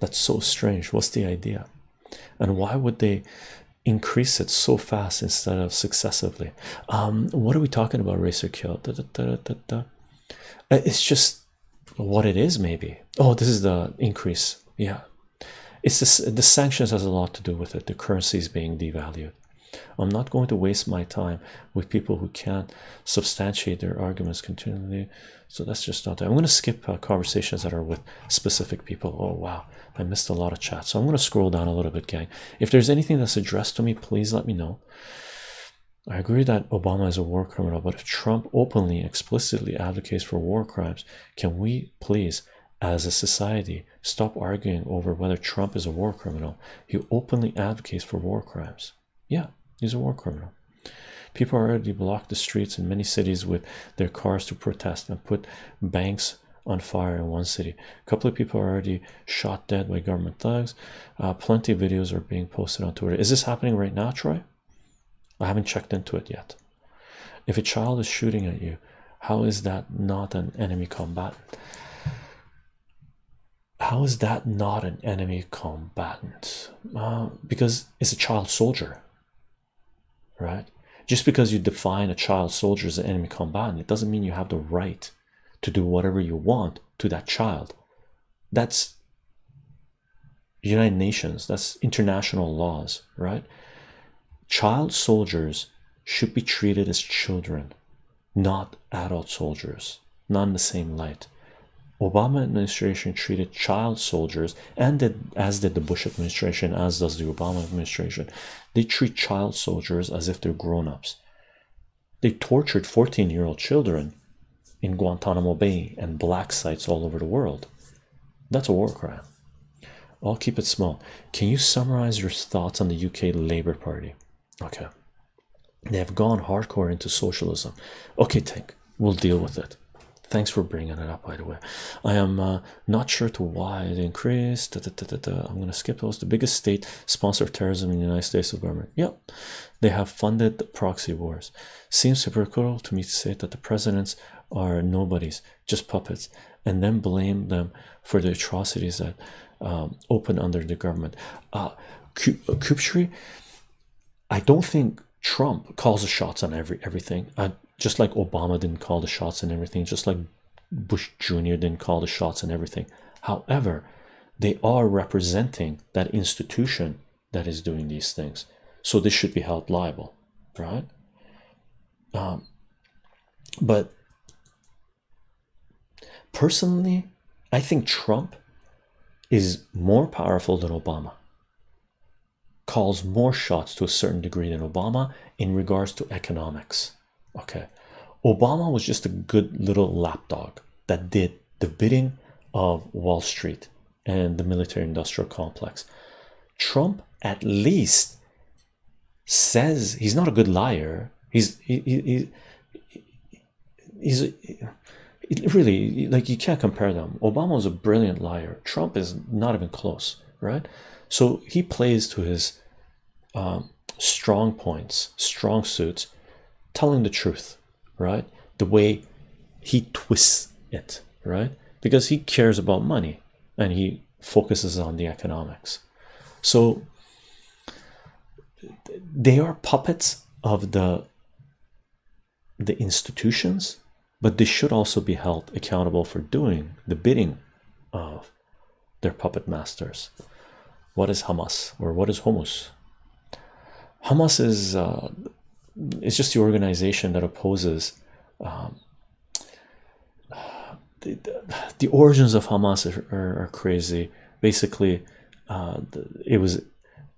that's so strange. What's the idea? And why would they increase it so fast instead of successively? Um what are we talking about racer kill da, da, da, uh, it's just what it is maybe. Oh this is the increase. Yeah. It's this, the sanctions has a lot to do with it the currency is being devalued i'm not going to waste my time with people who can't substantiate their arguments continually. So that's just not i'm going to skip uh, conversations that are with specific people. Oh wow. I missed a lot of chat. So i'm going to scroll down a little bit gang. If there's anything that's addressed to me please let me know. I agree that Obama is a war criminal, but if Trump openly, explicitly advocates for war crimes, can we please, as a society, stop arguing over whether Trump is a war criminal? He openly advocates for war crimes. Yeah, he's a war criminal. People already blocked the streets in many cities with their cars to protest and put banks on fire in one city. A couple of people are already shot dead by government thugs. Uh, plenty of videos are being posted on Twitter. Is this happening right now, Troy? I haven't checked into it yet. If a child is shooting at you, how is that not an enemy combatant? How is that not an enemy combatant? Uh, because it's a child soldier, right? Just because you define a child soldier as an enemy combatant, it doesn't mean you have the right to do whatever you want to that child. That's United Nations, that's international laws, right? child soldiers should be treated as children not adult soldiers not in the same light obama administration treated child soldiers and did, as did the bush administration as does the obama administration they treat child soldiers as if they're grown-ups they tortured 14 year old children in guantanamo bay and black sites all over the world that's a war crime i'll keep it small can you summarize your thoughts on the uk labor party Okay. they have gone hardcore into socialism. Okay, Tank, we'll deal with it. Thanks for bringing it up, by the way. I am uh, not sure to why it increased. I'm going to skip those. The biggest state sponsor of terrorism in the United States of government. Yep, they have funded the proxy wars. Seems hypocritical to me to say that the presidents are nobodies, just puppets, and then blame them for the atrocities that um, open under the government. Uh, Kupchri, I don't think Trump calls the shots on every everything. Uh, just like Obama didn't call the shots and everything, just like Bush Jr. didn't call the shots and everything. However, they are representing that institution that is doing these things, so this should be held liable, right? Um, but personally, I think Trump is more powerful than Obama calls more shots to a certain degree than Obama in regards to economics. Okay, Obama was just a good little lapdog that did the bidding of Wall Street and the military industrial complex. Trump at least says he's not a good liar. He's he, he, he's really like you can't compare them. Obama was a brilliant liar. Trump is not even close, right? So he plays to his um, strong points, strong suits, telling the truth, right? The way he twists it, right? Because he cares about money and he focuses on the economics. So they are puppets of the the institutions, but they should also be held accountable for doing the bidding of their puppet masters. What is Hamas or what is Hummus? Hamas is uh, it's just the organization that opposes um, the, the, origins of Hamas are, are, are crazy. Basically, uh, it was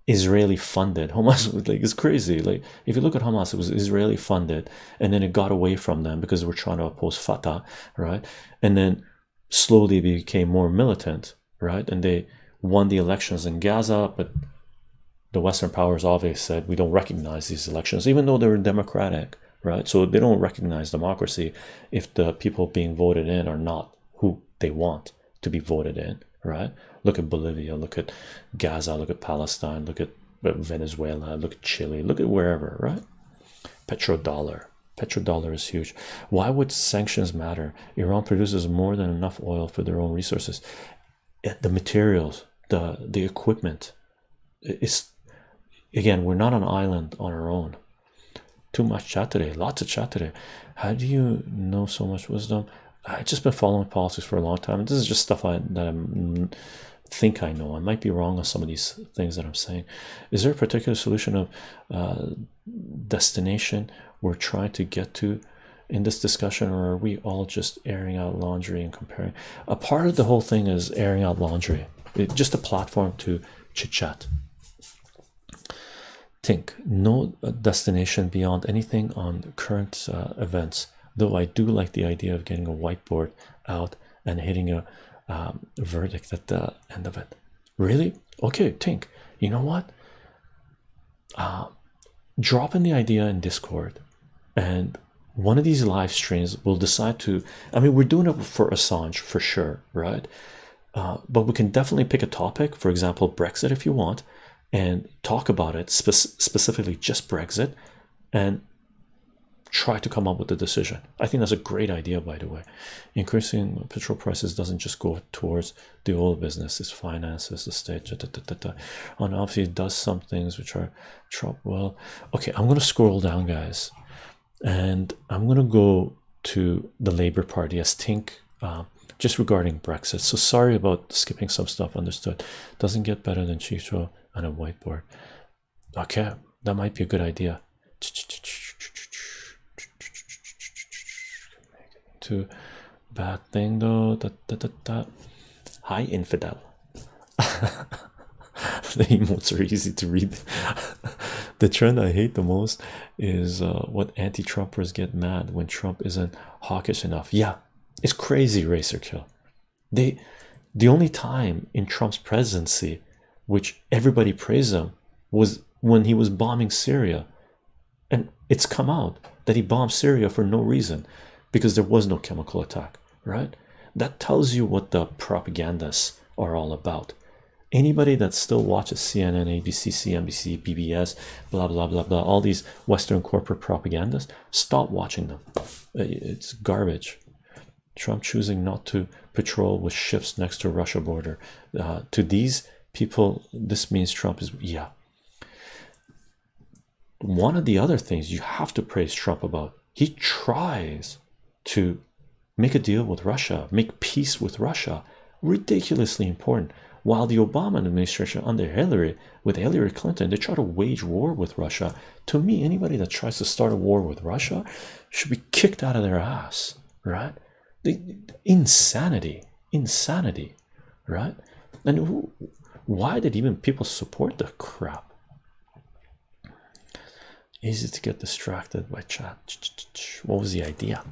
Israeli funded. [laughs] Hamas was like it's crazy. Like if you look at Hamas, it was Israeli funded, and then it got away from them because we're trying to oppose Fatah, right? And then slowly became more militant, right? And they won the elections in Gaza, but the Western powers obviously said we don't recognize these elections, even though they were democratic, right? So they don't recognize democracy if the people being voted in are not who they want to be voted in, right? Look at Bolivia, look at Gaza, look at Palestine, look at uh, Venezuela, look at Chile, look at wherever, right? Petrodollar. Petrodollar is huge. Why would sanctions matter? Iran produces more than enough oil for their own resources. Eh, the materials, the the equipment, it's again we're not an island on our own. Too much chat today lots of chat today how do you know so much wisdom? I've just been following politics for a long time this is just stuff i that i think i know. I might be wrong on some of these things that i'm saying. Is there a particular solution of uh, destination we're trying to get to in this discussion or are we all just airing out laundry and comparing? A part of the whole thing is airing out laundry. It, just a platform to chit chat think no destination beyond anything on current uh, events. Though i do like the idea of getting a whiteboard out and hitting a um, verdict at the end of it. Really? Okay think you know what? Uh, drop in the idea in discord and one of these live streams will decide to i mean we're doing it for assange for sure right? Uh, but we can definitely pick a topic for example brexit if you want and talk about it spe specifically just Brexit and try to come up with a decision. I think that's a great idea, by the way. Increasing petrol prices doesn't just go towards the oil business, it's finances, the state, da, da, da, and obviously it does some things which are. Well, okay, I'm to scroll down, guys, and I'm to go to the Labour Party as Tink. Uh, just regarding Brexit, so sorry about skipping some stuff. Understood. Doesn't get better than Chycho on a whiteboard. Okay, that might be a good idea. Too bad thing though. Da, da, da, da. Hi, infidel. [laughs] the emotes are easy to read. [laughs] the trend I hate the most is uh, what anti-Trumpers get mad when Trump isn't hawkish enough. Yeah, it's crazy, Racer Kill. They, the only time in Trump's presidency which everybody praised him was when he was bombing Syria and it's come out that he bombed Syria for no reason because there was no chemical attack, right? That tells you what the propagandists are all about. Anybody that still watches CNN, ABC, CNBC, PBS, blah blah blah blah, all these Western corporate propagandas, stop watching them. Uh, it's garbage. Trump choosing not to patrol with ships next to Russia border. Uh, to these people, this means Trump is yeah. One of the other things you have to praise Trump about, he tries to make a deal with Russia, make peace with Russia. Ridiculously important. While the Obama administration under Hillary, with Hillary Clinton, they try to wage war with Russia. To me, anybody that tries to start a war with Russia should be kicked out of their ass, right? The insanity, insanity, right? And who, why did even people support the crap? Easy to get distracted by chat. What was the idea?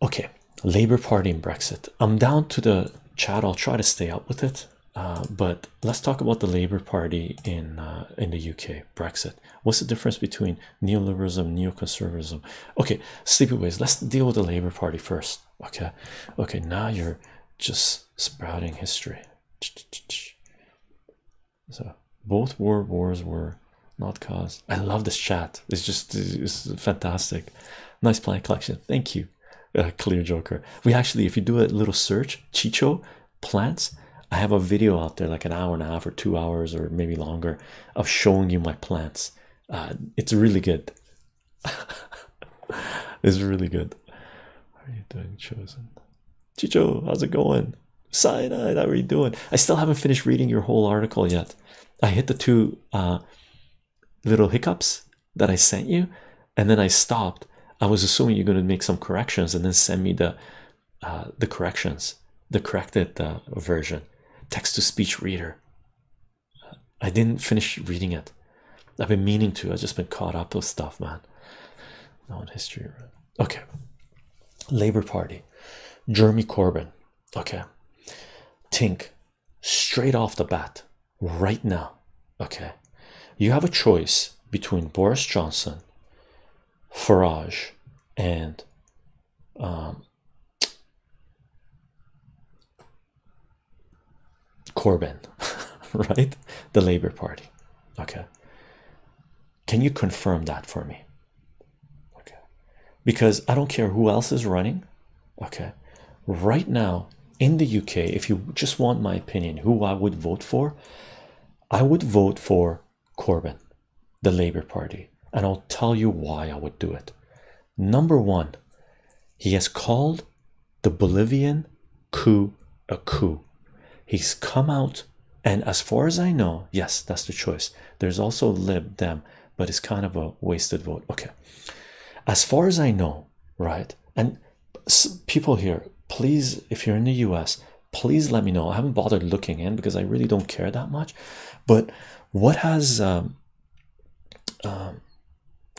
Okay, Labour Party and Brexit. I'm down to the chat. I'll try to stay up with it. Uh, but let's talk about the Labour Party in uh, in the UK. Brexit. What's the difference between neoliberalism, neoconservatism? Okay, sleepyways. Let's deal with the Labour Party first. Okay, okay. Now you're just sprouting history. So both world wars were not caused. I love this chat. It's just it's fantastic. Nice plant collection. Thank you, uh, Clear Joker. We actually, if you do a little search, Chycho plants. I have a video out there, like an hour and a half or two hours or maybe longer, of showing you my plants. Uh, it's really good. [laughs] it's really good. How are you doing, chosen? Chycho, how's it going? Cyanide, how are you doing? I still haven't finished reading your whole article yet. I hit the two uh, little hiccups that I sent you, and then I stopped. I was assuming you're going to make some corrections and then send me the uh, the corrections, the corrected uh, version, text to speech reader. I didn't finish reading it. I've been meaning to. I've just been caught up with stuff, man. No history. Okay. Labour Party, Jeremy Corbyn. Okay. Think straight off the bat, right now. Okay you have a choice between Boris Johnson, Farage, and um, Corbyn, [laughs] right? The Labour Party. Okay. Can you confirm that for me? Okay. Because I don't care who else is running. Okay. Right now in the UK, if you just want my opinion, who I would vote for, I would vote for Corbyn, the Labour Party, and I'll tell you why I would do it. Number one, he has called the Bolivian coup a coup. He's come out, and as far as I know, yes, that's the choice. There's also Lib Dem, but it's kind of a wasted vote. Okay, as far as I know, right, and people here, please, if you're in the US, please let me know. I haven't bothered looking in because I really don't care that much, but what has um, um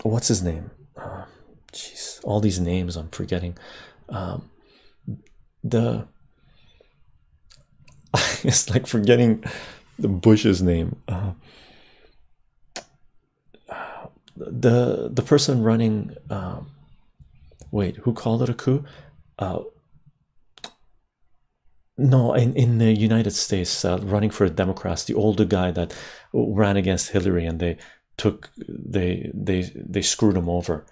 what's his name? Uh, jeez all these names i'm forgetting. Um the [laughs] it's like forgetting the bush's name. Uh, the the person running um wait who called it a coup? Uh no in in the united states uh, running for a democrats the older guy that ran against hillary and they took they they they screwed him over.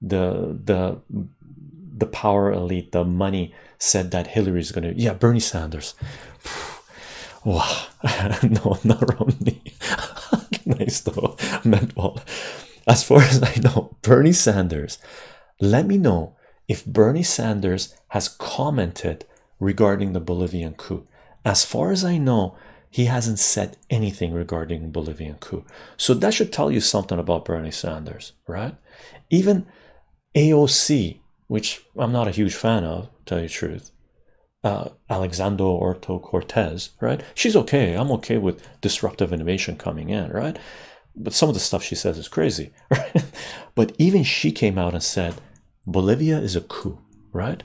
The the the power elite the money said that hillary's gonna yeah bernie sanders. [sighs] Wow [laughs] no not romney. [laughs] Nice though meant well as far as i know bernie sanders let me know if bernie sanders has commented regarding the Bolivian coup. As far as I know, he hasn't said anything regarding Bolivian coup. So that should tell you something about Bernie Sanders, right? Even AOC, which I'm not a huge fan of, tell you the truth. Uh, Alexandra Orto Cortez, right? She's okay. I'm okay with disruptive innovation coming in, right? But some of the stuff she says is crazy, [laughs] right? but even she came out and said Bolivia is a coup, right?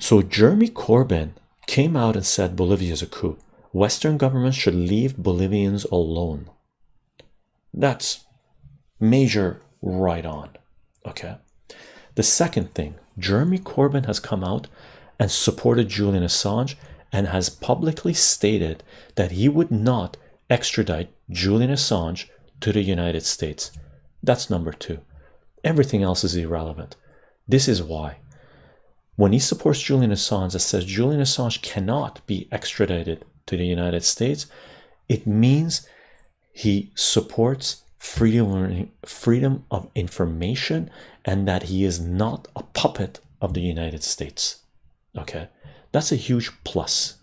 So Jeremy Corbyn came out and said Bolivia is a coup. Western governments should leave Bolivians alone. That's major right on. Okay. The second thing, Jeremy Corbyn has come out and supported Julian Assange and has publicly stated that he would not extradite Julian Assange to the United States. That's number two. Everything else is irrelevant. This is why. When he supports Julian Assange, it says Julian Assange cannot be extradited to the United States, it means he supports freedom, freedom of information and that he is not a puppet of the United States. Okay, that's a huge plus.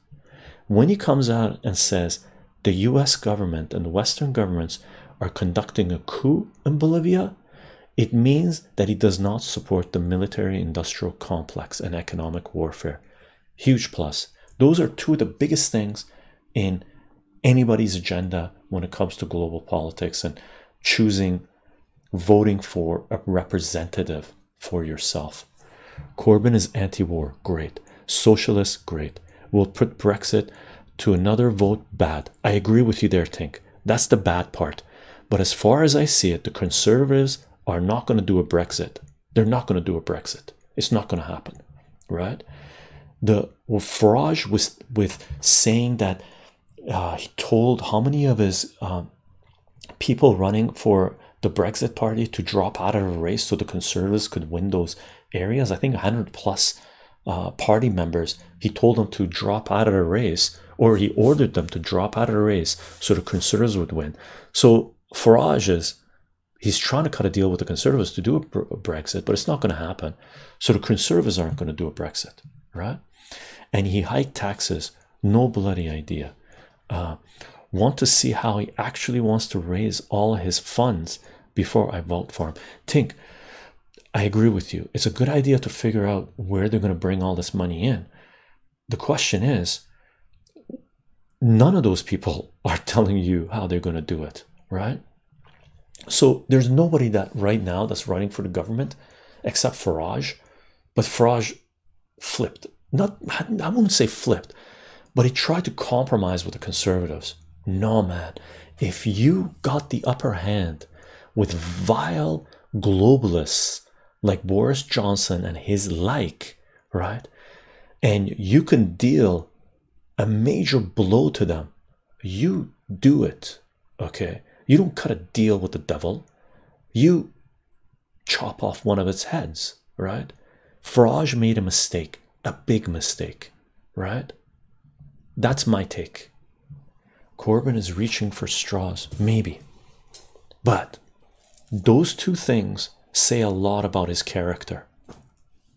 When he comes out and says the US government and the Western governments are conducting a coup in Bolivia, it means that he does not support the military industrial complex and economic warfare. Huge plus. Those are two of the biggest things in anybody's agenda when it comes to global politics and choosing voting for a representative for yourself. Corbyn is anti war, great. Socialist, great. We'll put Brexit to another vote, bad. I agree with you there, Tink. That's the bad part. But as far as I see it, the conservatives are not going to do a Brexit. They're not going to do a Brexit. It's not going to happen, right? The well, Farage was with saying that uh, he told how many of his um, people running for the Brexit party to drop out of the race so the conservatives could win those areas. I think 100 plus uh, party members, he told them to drop out of the race, or he ordered them to drop out of the race so the conservatives would win. So Farage is he's trying to cut a deal with the conservatives to do a, Brexit, but it's not going to happen. So the conservatives aren't going to do a Brexit, right? And he hiked taxes, no bloody idea. Uh, want to see how he actually wants to raise all his funds before I vote for him. Tink, I agree with you. It's a good idea to figure out where they're going to bring all this money in. The question is, none of those people [laughs] are telling you how they're going to do it, right? So there's nobody that right now that's running for the government except Farage, but Farage flipped. Not I wouldn't say flipped, but he tried to compromise with the conservatives. No, man, if you got the upper hand with vile globalists like Boris Johnson and his like, right, and you can deal a major blow to them, you do it, okay? You don't cut a deal with the devil, you chop off one of its heads, right? Farage made a mistake, a big mistake, right? That's my take. Corbyn is reaching for straws, maybe. But those two things say a lot about his character.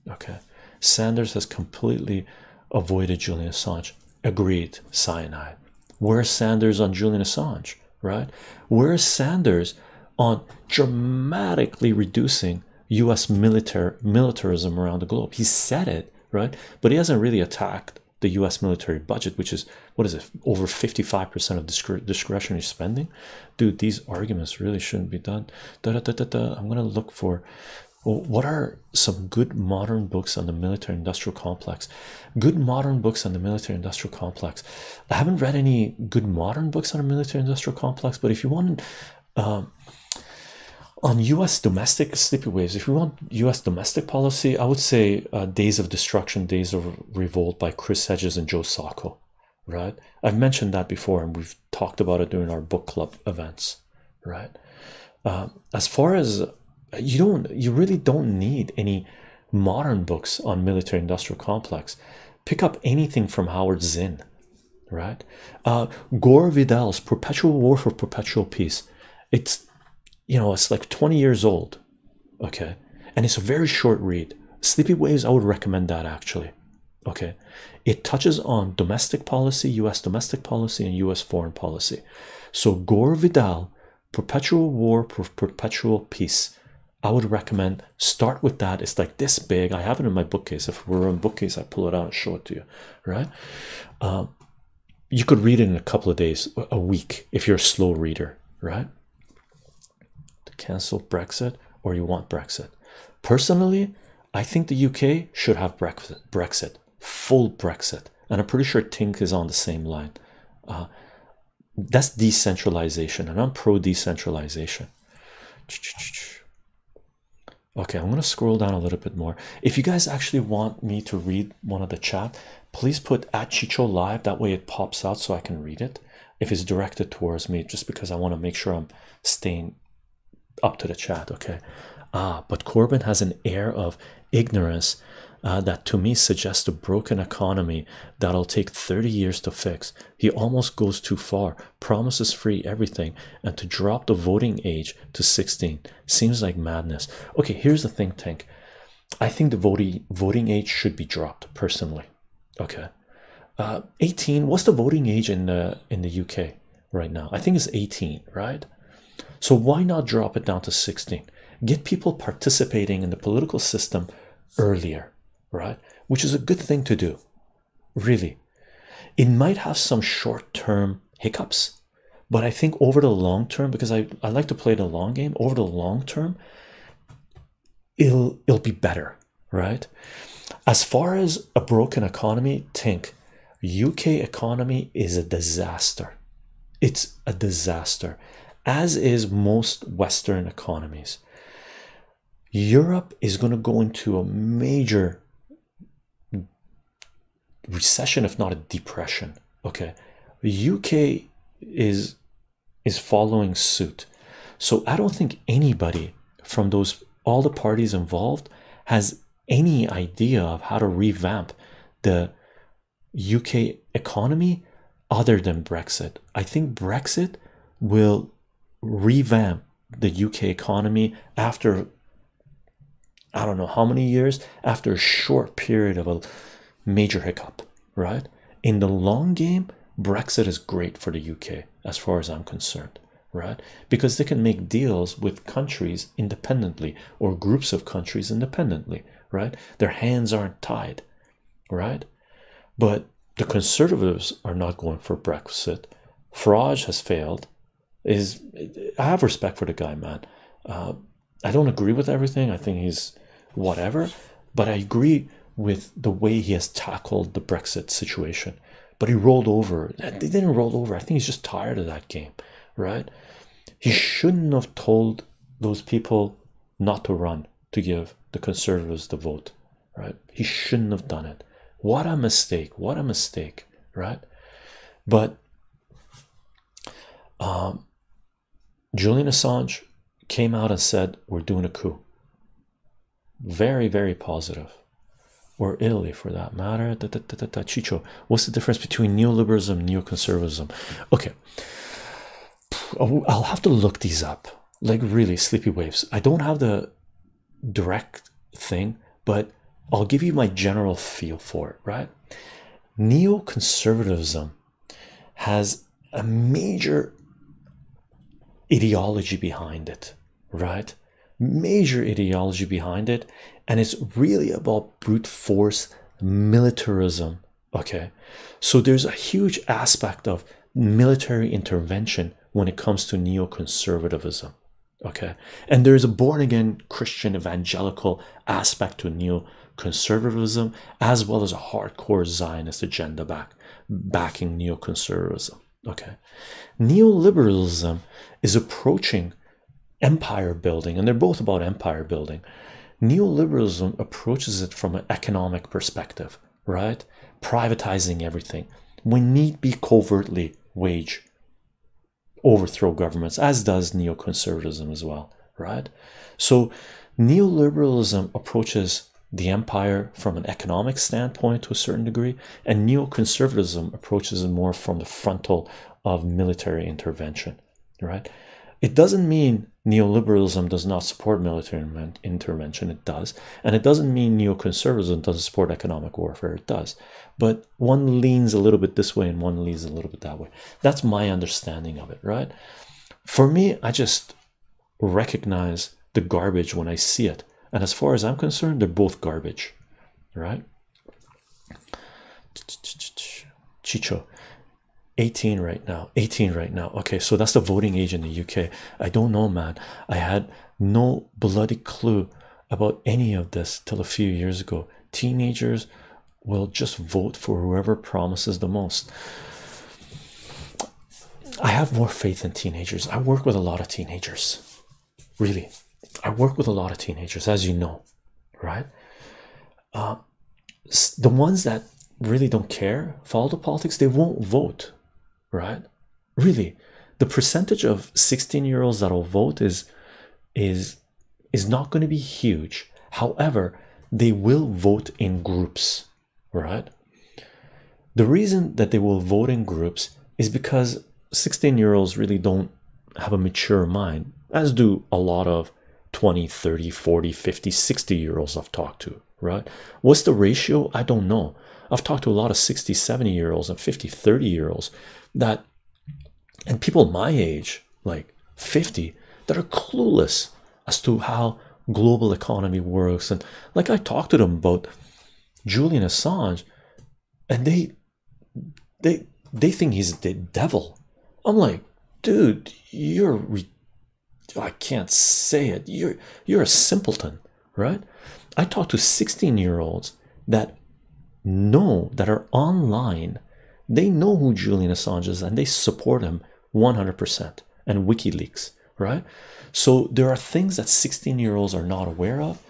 Okay. Sanders has completely avoided Julian Assange. Agreed, cyanide. Where's Sanders on Julian Assange? Right? Where's Sanders on dramatically reducing US military militarism around the globe? He said it, right? But he hasn't really attacked the US military budget, which is what is it over 55% of discre discretionary spending. Dude, these arguments really shouldn't be done. Da, da, da, da, da. I'm gonna look for what are some good modern books on the military industrial complex? Good modern books on the military industrial complex. I haven't read any good modern books on the military industrial complex, but if you want um, on US domestic sleepy waves, if you want US domestic policy, I would say uh, Days of Destruction, Days of Revolt by Chris Hedges and Joe Sacco, right? I've mentioned that before and we've talked about it during our book club events, right? Uh, as far as you don't, you really don't need any modern books on military industrial complex. Pick up anything from Howard Zinn, right? Uh, Gore Vidal's Perpetual War for Perpetual Peace. It's you know it's like 20 years old okay and it's a very short read sleepy waves i would recommend that actually okay it touches on domestic policy u.s domestic policy and u.s foreign policy so gore vidal perpetual war for perpetual peace i would recommend start with that. It's like this big. I have it in my bookcase. If we're in bookcase i pull it out and show it to you right? Um, you could read it in a couple of days a week if you're a slow reader right? To cancel Brexit or you want Brexit. Personally, I think the UK should have Brexit, Brexit, full Brexit, and I'm pretty sure Tink is on the same line. Uh, that's decentralization, and I'm pro decentralization. Okay, I'm gonna scroll down a little bit more. If you guys actually want me to read one of the chat, please put at Chycho live. That way it pops out so I can read it. If it's directed towards me, just because I want to make sure I'm staying up to the chat. Okay. Ah, but Corbyn has an air of ignorance uh, that to me suggests a broken economy that'll take 30 years to fix. He almost goes too far, promises free everything, and to drop the voting age to 16 seems like madness. Okay, here's the thing, Tank. I think the voting voting age should be dropped personally. Okay, uh, 18. What's the voting age in the in the UK right now? I think it's 18, right? So why not drop it down to 16? Get people participating in the political system earlier, right? Which is a good thing to do, really. It might have some short term hiccups, but I think over the long term, because I, I like to play the long game, over the long term, it'll it'll be better, right? As far as a broken economy, think UK economy is a disaster. It's a disaster, as is most Western economies. Europe is going to go into a major recession, if not a depression. Okay, UK is is following suit. So I don't think anybody from those all the parties involved has any idea of how to revamp the UK economy other than Brexit. I think Brexit will revamp the UK economy after I don't know how many years after a short period of a major hiccup, right? In the long game, Brexit is great for the UK as far as I'm concerned, right? Because they can make deals with countries independently or groups of countries independently, right? Their hands aren't tied, right? But the conservatives are not going for Brexit. Farage has failed. Is I have respect for the guy, man. Uh, I don't agree with everything. I think he's whatever, but I agree with the way he has tackled the Brexit situation. But he rolled over. They didn't roll over. I think he's just tired of that game, right? He shouldn't have told those people not to run to give the conservatives the vote, right? He shouldn't have done it. What a mistake! What a mistake, right? But um, Julian Assange came out and said, We're doing a coup very very positive or Italy for that matter. Da, da, da, da, Chycho what's the difference between neoliberalism and neoconservatism? Okay. I'll have to look these up. Like really sleepy waves. I don't have the direct thing but I'll give you my general feel for it right? Neoconservatism has a major ideology behind it right? Major ideology behind it and it's really about brute force militarism okay so there's a huge aspect of military intervention when it comes to neoconservatism okay and there's a born again christian evangelical aspect to neoconservatism as well as a hardcore zionist agenda back backing neoconservatism okay neoliberalism is approaching empire building, and they're both about empire building. Neoliberalism approaches it from an economic perspective, right? Privatizing everything when need be covertly wage overthrow governments, as does neoconservatism as well, right? So, neoliberalism approaches the empire from an economic standpoint to a certain degree, and neoconservatism approaches it more from the frontal of military intervention, right? It doesn't mean neoliberalism does not support military intervention, it does, and it doesn't mean neoconservatism doesn't support economic warfare, it does, but one leans a little bit this way and one leans a little bit that way. That's my understanding of it, right? For me, I just recognize the garbage when I see it, and as far as I'm concerned, they're both garbage, right? Chycho, 18 right now 18 right now. Okay so that's the voting age in the uk i don't know man. I had no bloody clue about any of this till a few years ago. Teenagers will just vote for whoever promises the most. I have more faith in teenagers. I work with a lot of teenagers. Really. I work with a lot of teenagers, as you know, right? Uh, the ones that really don't care, follow the politics, they won't vote, right? Really, the percentage of 16 year olds that will vote is is is not going to be huge. However, they will vote in groups, right? The reason that they will vote in groups is because 16 year olds really don't have a mature mind, as do a lot of 20, 30, 40, 50, 60 year olds I've talked to, right? What's the ratio? I don't know. I've talked to a lot of 60, 70 year olds and 50, 30 year olds that, and people my age, like 50, that are clueless as to how global economy works. And like I talked to them about Julian Assange, and they they they think he's the devil. I'm like, dude, you're I can't say it. You're you're a simpleton, right? I talk to 16 year olds that know that are online. They know who Julian Assange is and they support him 100% and WikiLeaks, right? So there are things that 16 year olds are not aware of,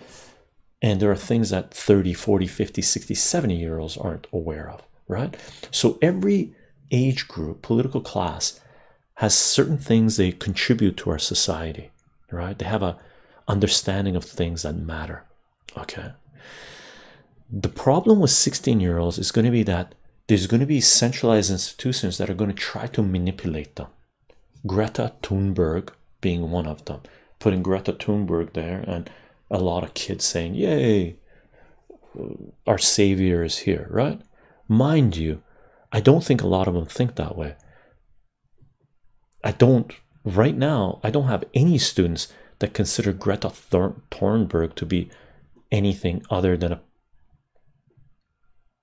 and there are things that 30, 40, 50, 60, 70 year olds aren't aware of, right? So every age group, political class has certain things they contribute to our society, right? They have a understanding of things that matter. Okay. The problem with 16 year olds is going to be that there's going to be centralized institutions that are going to try to manipulate them. Greta Thunberg being one of them, putting Greta Thunberg there, and a lot of kids saying, Yay, our savior is here, right? Mind you, I don't think a lot of them think that way. I don't, right now, I don't have any students that consider Greta Thunberg to be anything other than a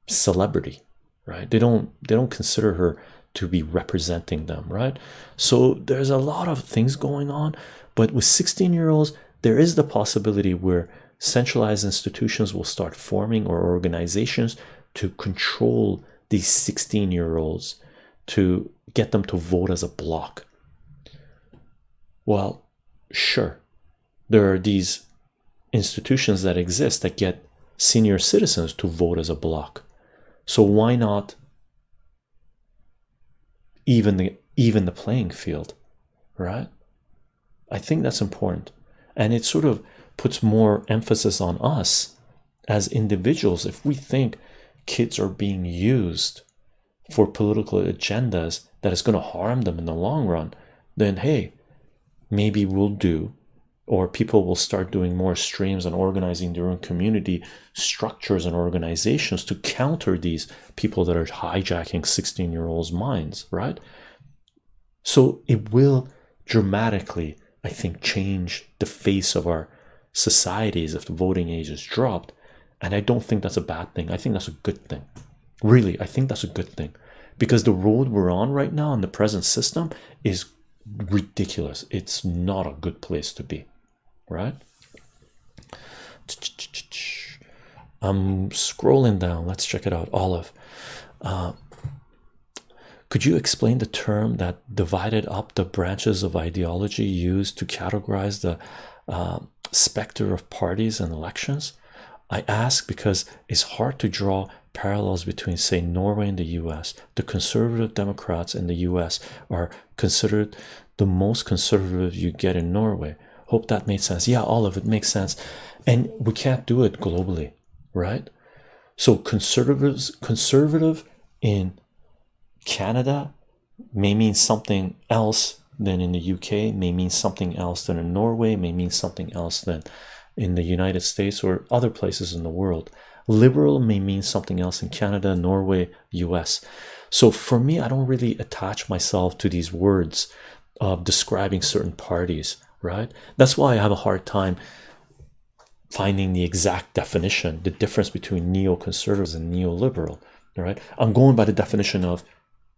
celebrity, right? They don't, they don't consider her to be representing them, right? So there's a lot of things going on, but with 16 year olds, there is the possibility where centralized institutions will start forming or organizations to control these 16 year olds to get them to vote as a block. Well, sure, there are these institutions that exist that get senior citizens to vote as a block. So why not even the even the playing field, right? I think that's important, and it sort of puts more emphasis on us as individuals if we think kids are being used for political agendas that is going to harm them in the long run, then hey, maybe we'll do, or people will start doing more streams and organizing their own community structures and organizations to counter these people that are hijacking 16 year olds' minds, right? So it will dramatically, I think, change the face of our societies if the voting age is dropped and I don't think that's a bad thing. I think that's a good thing. Really, I think that's a good thing because the road we're on right now in the present system is ridiculous. It's not a good place to be, right? I'm scrolling down. Let's check it out. Olive, uh, could you explain the term that divided up the branches of ideology used to categorize the uh, specter of parties and elections? I ask because it's hard to draw parallels between, say, Norway and the US. The conservative Democrats in the US are considered the most conservative you get in Norway. Hope that made sense. Yeah, all of it makes sense. And we can't do it globally, right? So conservatives conservative in Canada may mean something else than in the UK, may mean something else than in Norway, may mean something else than in the United States or other places in the world. Liberal may mean something else in Canada, Norway, US. So for me, I don't really attach myself to these words of describing certain parties, right? That's why I have a hard time finding the exact definition, the difference between neoconservatives and neoliberal, right? I'm going by the definition of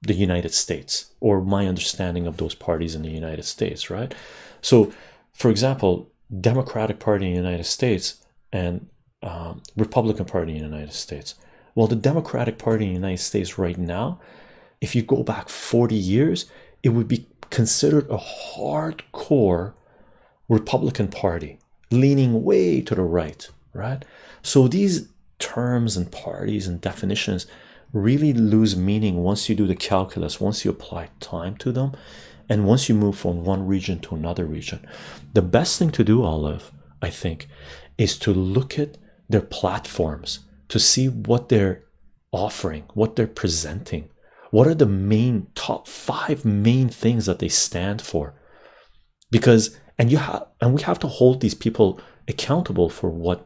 the United States or my understanding of those parties in the United States, right? So, for example, Democratic Party in the United States and um, Republican Party in the United States. Well, the Democratic Party in the United States right now, if you go back 40 years, it would be considered a hardcore Republican Party, leaning way to the right, right? So these terms and parties and definitions really lose meaning once you do the calculus, once you apply time to them, and once you move from one region to another region. The best thing to do, Olive, I think, is to look at their platforms to see what they're offering, what they're presenting, what are the main top five main things that they stand for. Because and you have and we have to hold these people accountable for what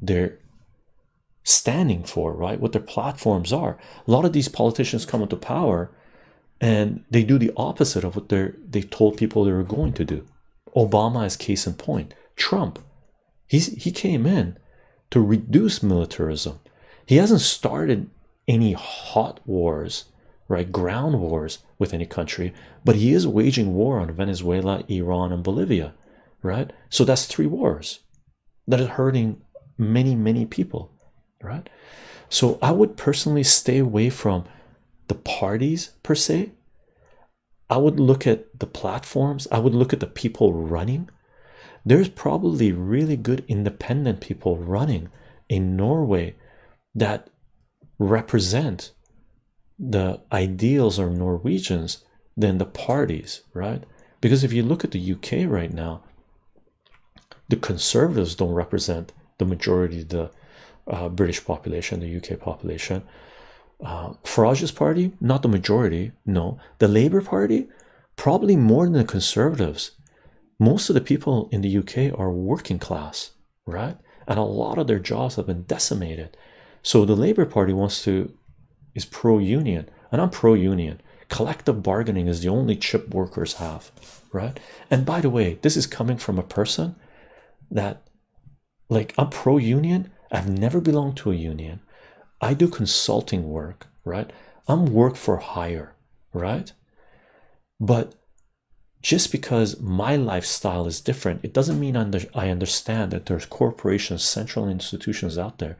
they're standing for, right? What their platforms are. A lot of these politicians come into power and they do the opposite of what they're they told people they were going to do. Obama is case in point. Trump, he's he came in to reduce militarism. He hasn't started any hot wars, right? Ground wars with any country, but he is waging war on Venezuela, Iran, and Bolivia, right? So that's three wars that is hurting many, many people, right? So I would personally stay away from the parties per se. I would look at the platforms, I would look at the people running. There's probably really good independent people running in Norway that represent the ideals are Norwegians than the parties, right? Because if you look at the UK right now, the conservatives don't represent the majority of the uh, British population, the UK population. Uh, Farage's party, not the majority, no. The Labour Party, probably more than the conservatives. Most of the people in the UK are working class, right? And a lot of their jobs have been decimated. So the Labour Party wants to is pro-union, and I'm pro-union. Collective bargaining is the only chip workers have, right? And by the way, this is coming from a person that, like, I'm pro-union. I've never belonged to a union. I do consulting work, right? I'm work for hire, right? But just because my lifestyle is different, it doesn't mean under, I understand that there's corporations, central institutions out there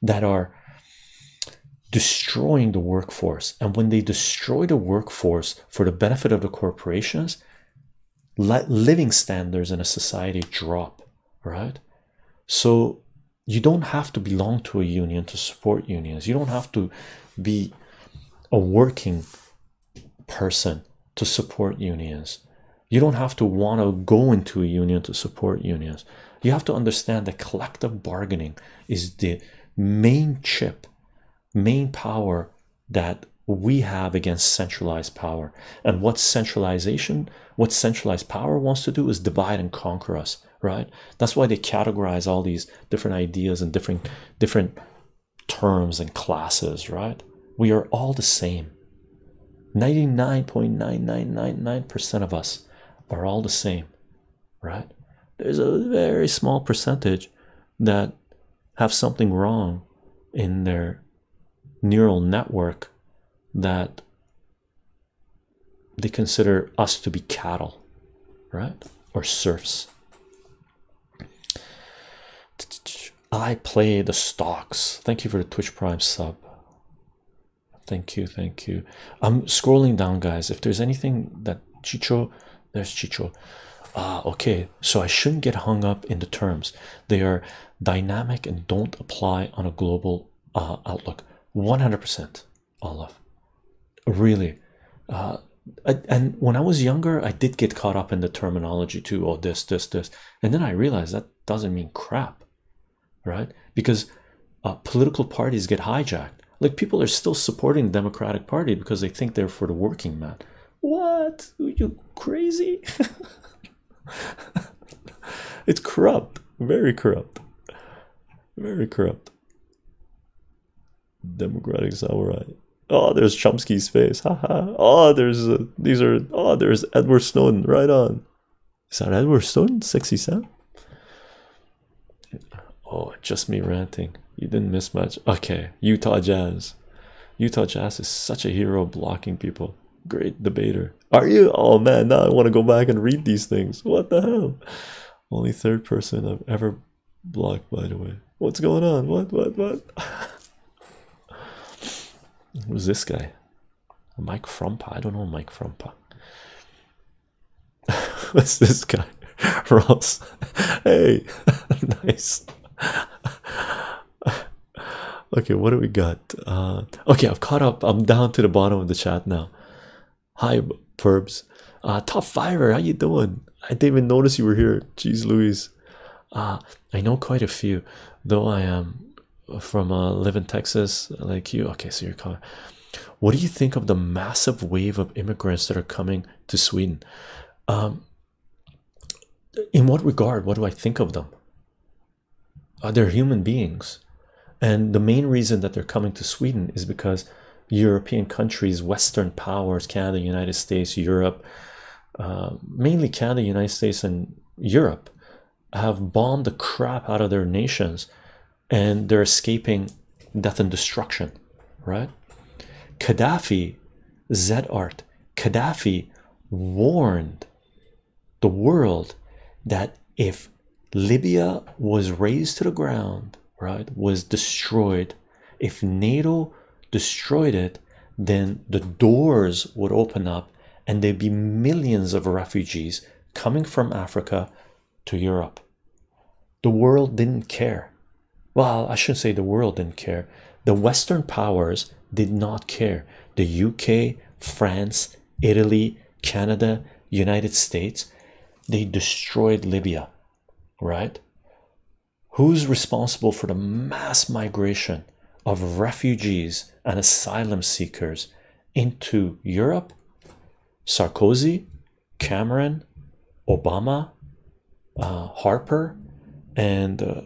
that are destroying the workforce. And when they destroy the workforce for the benefit of the corporations, let living standards in a society drop, right? So you don't have to belong to a union to support unions. You don't have to be a working person to support unions. You don't have to want to go into a union to support unions. You have to understand that collective bargaining is the main chip, main power that we have against centralized power. And what centralization, what centralized power wants to do is divide and conquer us right? That's why they categorize all these different ideas and different different terms and classes right? We are all the same. 99.9999% of us are all the same right? There's a very small percentage that have something wrong in their neural network that they consider us to be cattle right or serfs I play the stocks. Thank you for the Twitch Prime sub. Thank you, thank you. I'm scrolling down, guys. If there's anything that Chycho, there's Chycho. Ah, okay. So I shouldn't get hung up in the terms. They are dynamic and don't apply on a global uh, outlook. 100% Olive. Really. Uh, and when I was younger, I did get caught up in the terminology too. Oh, this, this, this, and then I realized that doesn't mean crap right? Because uh, political parties get hijacked. Like people are still supporting the Democratic Party because they think they're for the working man. What? Are you crazy? [laughs] it's corrupt, very corrupt, very corrupt. Democratic samurai. Oh, there's Chomsky's face. Haha. oh, there's uh, these are. Oh, there's Edward Snowden. Right on. Is that Edward Snowden? Sexy Sam. Oh, just me ranting. You didn't miss much. Okay, Utah Jazz. Utah Jazz is such a hero blocking people. Great debater. Are you? Oh man, now I want to go back and read these things. What the hell? Only third person I've ever blocked, by the way. What's going on? What, what, what? [laughs] Who's this guy? Mike Frumpa? I don't know Mike Frumpa. [laughs] What's this guy? [laughs] Ross. [laughs] hey, nice. okay, what do we got? Uh, okay, I've caught up. I'm down to the bottom of the chat now. Hi, Perbs. Uh, top fiver, how you doing? I didn't even notice you were here. Jeez, Louise. Uh, I know quite a few, though I am from uh, live in Texas like you. Okay, so you're calling. What do you think of the massive wave of immigrants that are coming to Sweden? Um, in what regard? What do I think of them? Uh, they're human beings, and the main reason that they're coming to Sweden is because European countries, Western powers, Canada, United States, Europe, uh, mainly Canada, United States, and Europe, have bombed the crap out of their nations and they're escaping death and destruction, right? Gaddafi, Z Art, Gaddafi warned the world that if Libya was razed to the ground, right, was destroyed, if NATO destroyed it, then the doors would open up and there'd be millions of refugees coming from Africa to Europe. The world didn't care. Well, I shouldn't say the world didn't care. The Western powers did not care. The UK, France, Italy, Canada, United States, they destroyed Libya, right? Who's responsible for the mass migration of refugees and asylum seekers into Europe? Sarkozy, Cameron, Obama, uh, Harper, and uh,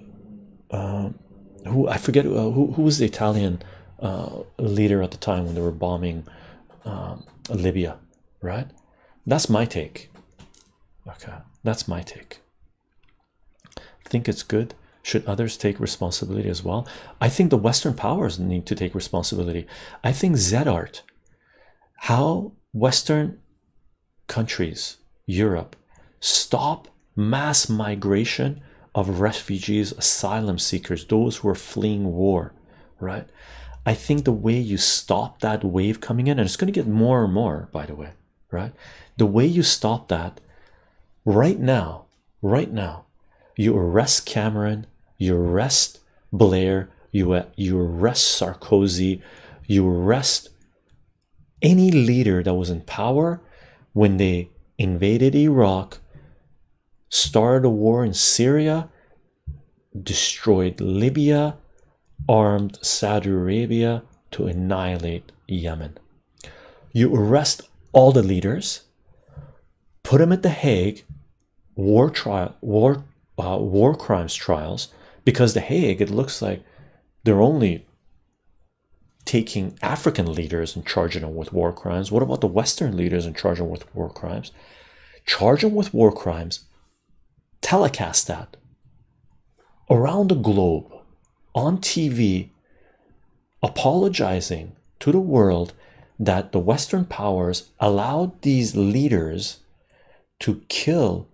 um, who I forget uh, who who was the Italian uh, leader at the time when they were bombing um, Libya, right? That's my take. Okay, that's my take. Think it's good. Should others take responsibility as well? I think the Western powers need to take responsibility. I think Z-Art, how Western countries, Europe, stop mass migration of refugees, asylum seekers, those who are fleeing war, right? I think the way you stop that wave coming in, and it's going to get more and more, by the way, right? The way you stop that right now, right now, you arrest Cameron, you arrest Blair, you, uh, you arrest Sarkozy, you arrest any leader that was in power when they invaded Iraq started a war in Syria, destroyed Libya, armed Saudi Arabia to annihilate Yemen. You arrest all the leaders, put them at the Hague, war trial, war, uh, war crimes trials, because the Hague it looks like they're only taking African leaders and charging them with war crimes. What about the Western leaders and charging them with war crimes? Charge them with war crimes, telecast that around the globe on TV, apologizing to the world that the Western powers allowed these leaders to kill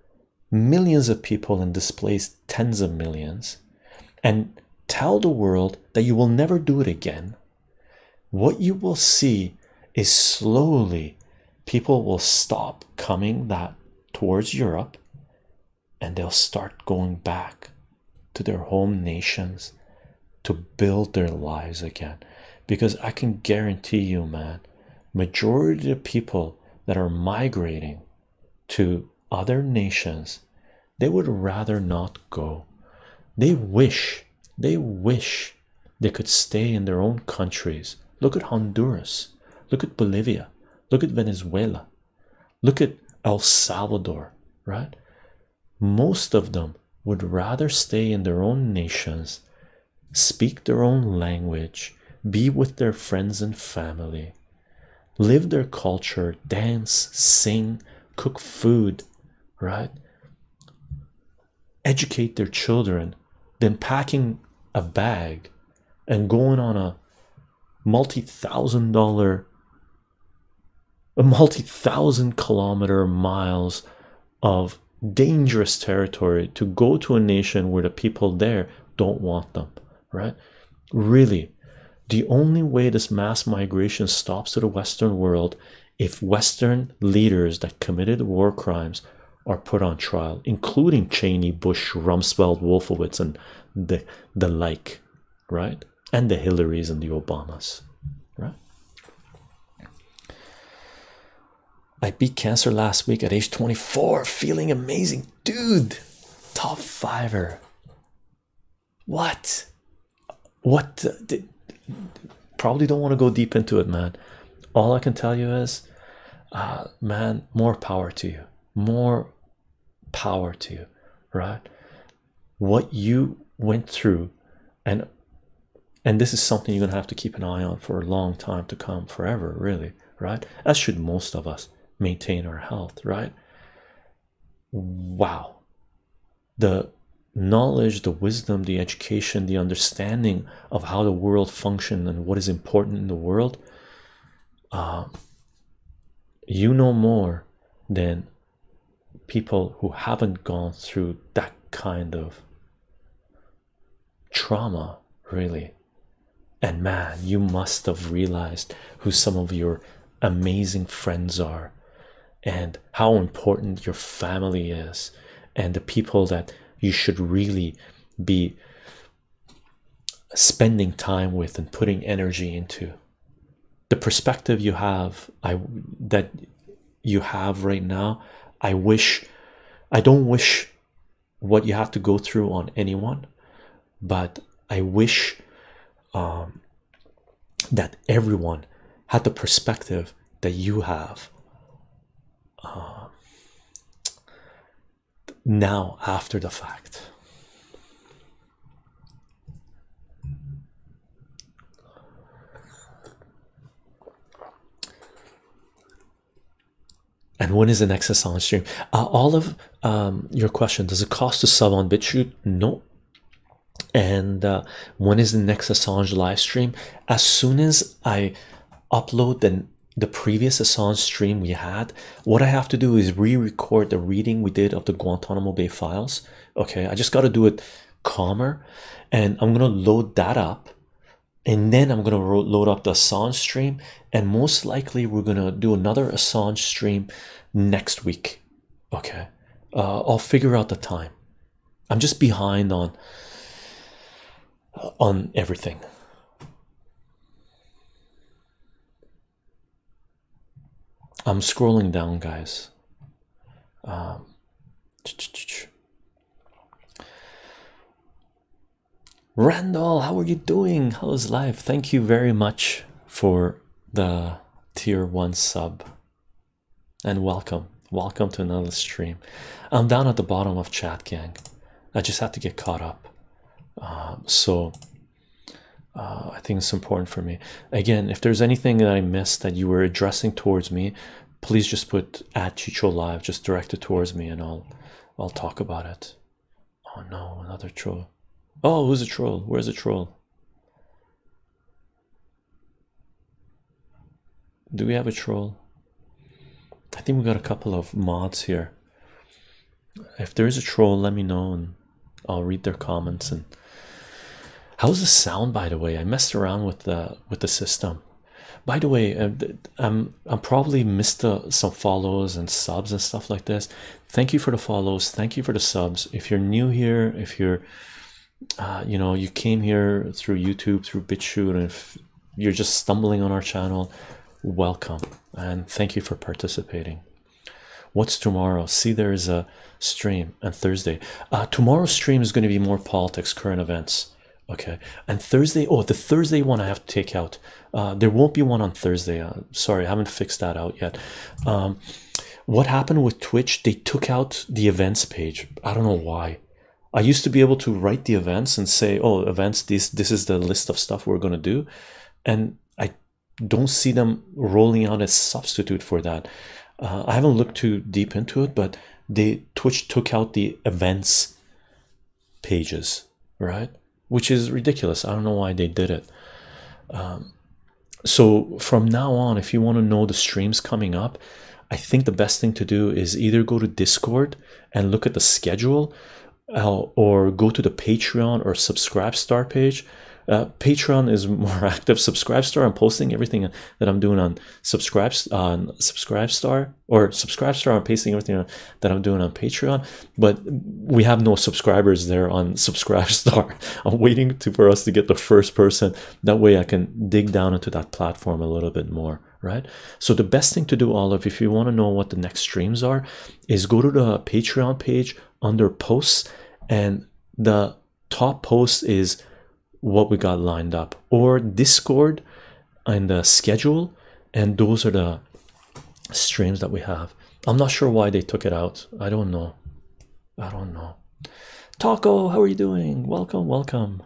millions of people and displace tens of millions, and tell the world that you will never do it again. What you will see is slowly people will stop coming that towards Europe and they'll start going back to their home nations to build their lives again. Because i can guarantee you man majority of people that are migrating to other nations they would rather not go. They wish they wish they could stay in their own countries. Look at honduras. Look at bolivia. Look at venezuela. Look at el salvador right most of them would rather stay in their own nations, speak their own language, be with their friends and family, live their culture, dance, sing, cook food, right? Educate their children than packing a bag and going on a multi thousand dollar, a multi thousand kilometer miles of dangerous territory to go to a nation where the people there don't want them, right? Really, the only way this mass migration stops to the Western world if Western leaders that committed war crimes are put on trial, including Cheney, Bush, Rumsfeld, Wolfowitz, and the the like, right? And the Hillarys and the Obamas, right? I beat cancer last week at age 24, feeling amazing, dude. Top fiver. What? What? Probably don't want to go deep into it, man. All I can tell you is, uh, man, more power to you. More power to you, right? What you went through, and and this is something you're gonna have to keep an eye on for a long time to come, forever, really, right? As should most of us maintain our health, right? Wow, the knowledge, the wisdom, the education, the understanding of how the world functions and what is important in the world. Uh, you know more than people who haven't gone through that kind of trauma, really. And man, you must have realized who some of your amazing friends are and how important your family is and the people that you should really be spending time with and putting energy into. The perspective you have i that you have right now i wish i don't wish what you have to go through on anyone but i wish um, that everyone had the perspective that you have now after the fact and when is the next Assange stream? Uh, all of um, your question does it cost to sub on BitChute? No. And uh, when is the next Assange live stream? As soon as I upload the the previous Assange stream we had, what I have to do is re-record the reading we did of the Guantanamo Bay files. Okay, I just got to do it calmer, and I'm gonna load that up, and then I'm gonna load up the Assange stream, and most likely we're gonna do another Assange stream next week. Okay, uh, I'll figure out the time. I'm just behind on on everything. I'm scrolling down, guys. Um, Randall, how are you doing? How's life? Thank you very much for the tier one sub and welcome. Welcome to another stream. I'm down at the bottom of chat, gang. I just had to get caught up. Um, so uh, I think it's important for me. Again, if there's anything that I missed that you were addressing towards me, please just put at Chycho Live, just direct it towards me, and I'll I'll talk about it. Oh no, another troll. Oh, who's a troll? Where's a troll? Do we have a troll? I think we got a couple of mods here. If there is a troll, let me know and I'll read their comments and How's the sound, by the way? I messed around with the with the system. By the way, uh, I'm I'm probably missed some follows and subs and stuff like this. Thank you for the follows. Thank you for the subs. If you're new here, if you're, uh, you know, you came here through YouTube, through BitChute, and if you're just stumbling on our channel, welcome and thank you for participating. What's tomorrow? See, there is a stream on Thursday. Uh, tomorrow's stream is going to be more politics, current events okay. And thursday oh the thursday one i have to take out. Uh, there won't be one on thursday. Uh, sorry i haven't fixed that out yet. Um, what happened with twitch? They took out the events page. I don't know why. I used to be able to write the events and say oh events this this is the list of stuff we're going to do. And i don't see them rolling out a substitute for that. Uh, i haven't looked too deep into it but they twitch took out the events pages right which is ridiculous. I don't know why they did it. Um, so from now on, if you want to know the streams coming up, I think the best thing to do is either go to Discord and look at the schedule, uh, or go to the Patreon or Subscribe Star page, uh, patreon is [laughs] more active subscribestar i'm posting everything that i'm doing on subscribe on subscribestar or subscribestar i'm pasting everything that i'm doing on patreon but we have no subscribers there on [laughs] subscribestar i'm waiting to, for us to get the first person. That way i can dig down into that platform a little bit more right? So the best thing to do of if you want to know what the next streams are is go to the patreon page under posts and the top post is what we got lined up or discord and the schedule and those are the streams that we have. I'm not sure why they took it out. I don't know. I don't know. Taco how are you doing? Welcome welcome.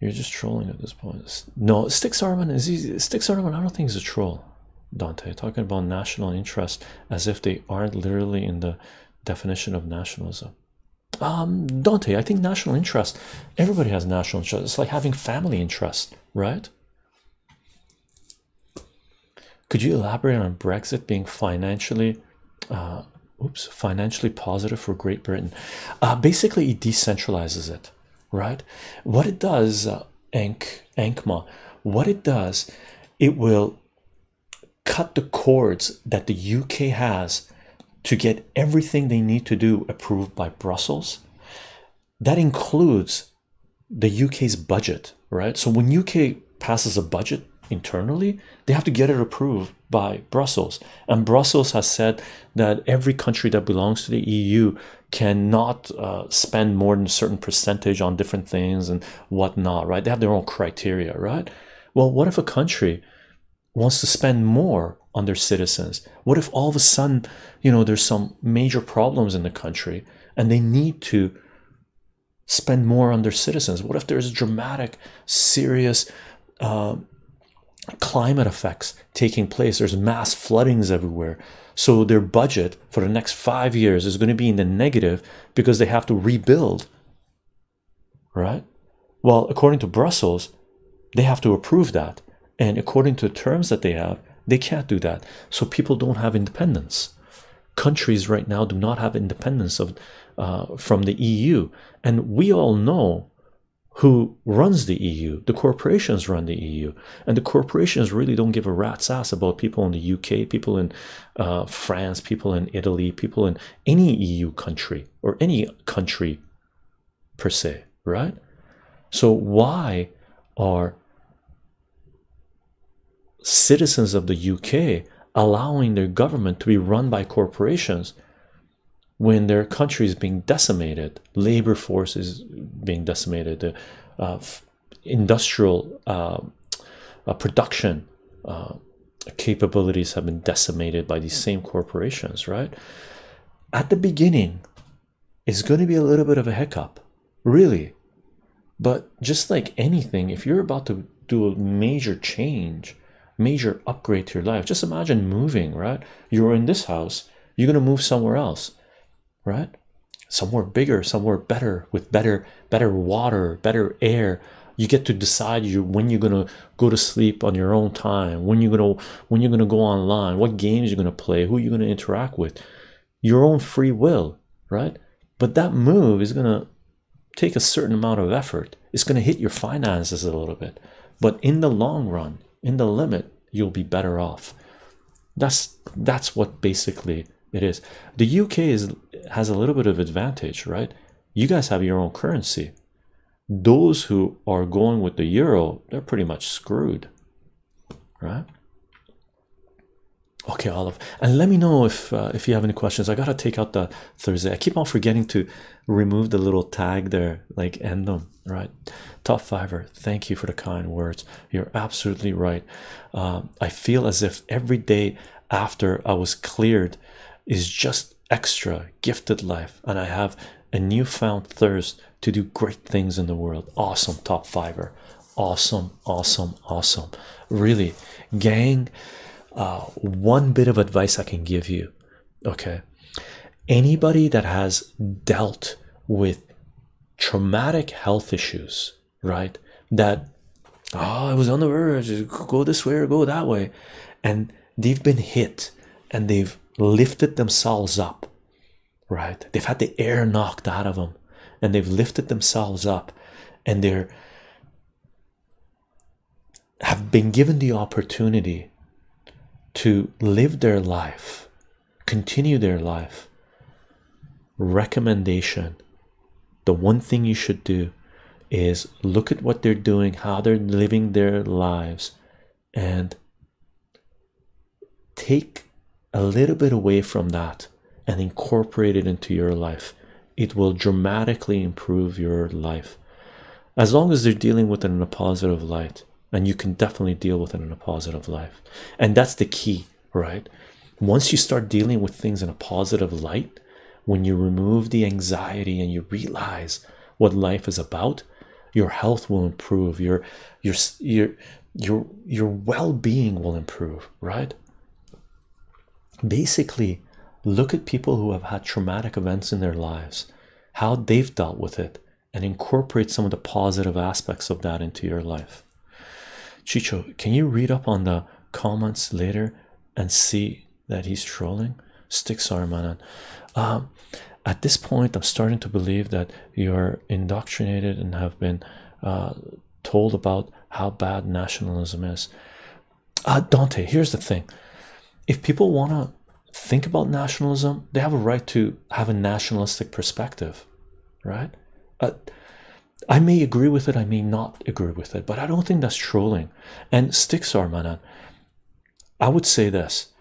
You're just trolling at this point. No sticks arman is easy sticks arman i don't think he's a troll dante. Talking about national interest as if they aren't literally in the definition of nationalism um dante i think national interest everybody has national interest. It's like having family interest right? Could you elaborate on brexit being financially uh oops financially positive for great britain? Uh basically it decentralizes it right? What it does uh, Ankma what it does it will cut the cords that the UK has to get everything they need to do approved by Brussels. That includes the UK's budget, right? So when UK passes a budget internally, they have to get it approved by Brussels. And Brussels has said that every country that belongs to the EU cannot uh, spend more than a certain percentage on different things and whatnot, right? They have their own criteria, right? Well, what if a country wants to spend more on their citizens? What if all of a sudden, you know, there's some major problems in the country and they need to spend more on their citizens? What if there's dramatic, serious uh, climate effects taking place? There's mass floodings everywhere. So their budget for the next five years is going to be in the negative because they have to rebuild, right? Well, according to Brussels, they have to approve that. And according to the terms that they have, they can't do that. So people don't have independence. Countries right now do not have independence of uh, from the EU, and we all know who runs the EU. The corporations run the EU, and the corporations really don't give a rat's ass about people in the UK, people in uh, France, people in Italy, people in any EU country or any country per se, right? So why are citizens of the UK allowing their government to be run by corporations when their country is being decimated, labor force is being decimated, the uh, industrial uh, uh, production uh, capabilities have been decimated by these same corporations, right? At the beginning, it's going to be a little bit of a hiccup, really. But just like anything, if you're about to do a major change, major upgrade to your life. Just imagine moving, right? You're in this house, you're gonna move somewhere else, right? Somewhere bigger, somewhere better, with better, better water, better air. You get to decide you when you're gonna go to sleep on your own time, when you're gonna when you're gonna go online, what games you're gonna play, who you're gonna interact with, your own free will, right? But that move is gonna take a certain amount of effort. It's gonna hit your finances a little bit, but in the long run, in the limit you'll be better off. That's that's what basically it is. The uk is has a little bit of advantage right? You guys have your own currency. Those who are going with the euro they're pretty much screwed right okay olive. And let me know if uh, if you have any questions. I gotta take out the thursday. I keep on forgetting to remove the little tag there like end them right? Top fiver thank you for the kind words. You're absolutely right. Uh, i feel as if every day after i was cleared is just extra gifted life and i have a newfound thirst to do great things in the world. Awesome top fiver. Awesome awesome awesome. Really gang uh, one bit of advice I can give you okay? Anybody that has dealt with traumatic health issues right that oh I was on the verge go this way or go that way and they've been hit and they've lifted themselves up right? They've had the air knocked out of them and they've lifted themselves up and they're have been given the opportunity to live their life, continue their life. Recommendation the one thing you should do is look at what they're doing, how they're living their lives, and take a little bit away from that and incorporate it into your life. It will dramatically improve your life as long as they're dealing with it in a positive light and you can definitely deal with it in a positive life. And that's the key right? Once you start dealing with things in a positive light when you remove the anxiety and you realize what life is about your health will improve your your your your your well-being will improve right? Basically look at people who have had traumatic events in their lives how they've dealt with it and incorporate some of the positive aspects of that into your life Chycho can you read up on the comments later and see that he's trolling? Stick Saruman um, at this point i'm starting to believe that you're indoctrinated and have been uh, told about how bad nationalism is. Uh, dante here's the thing. If people want to think about nationalism they have a right to have a nationalistic perspective right? Uh, I may agree with it, I may not agree with it, but I don't think that's trolling. And sticks are, man. I would say this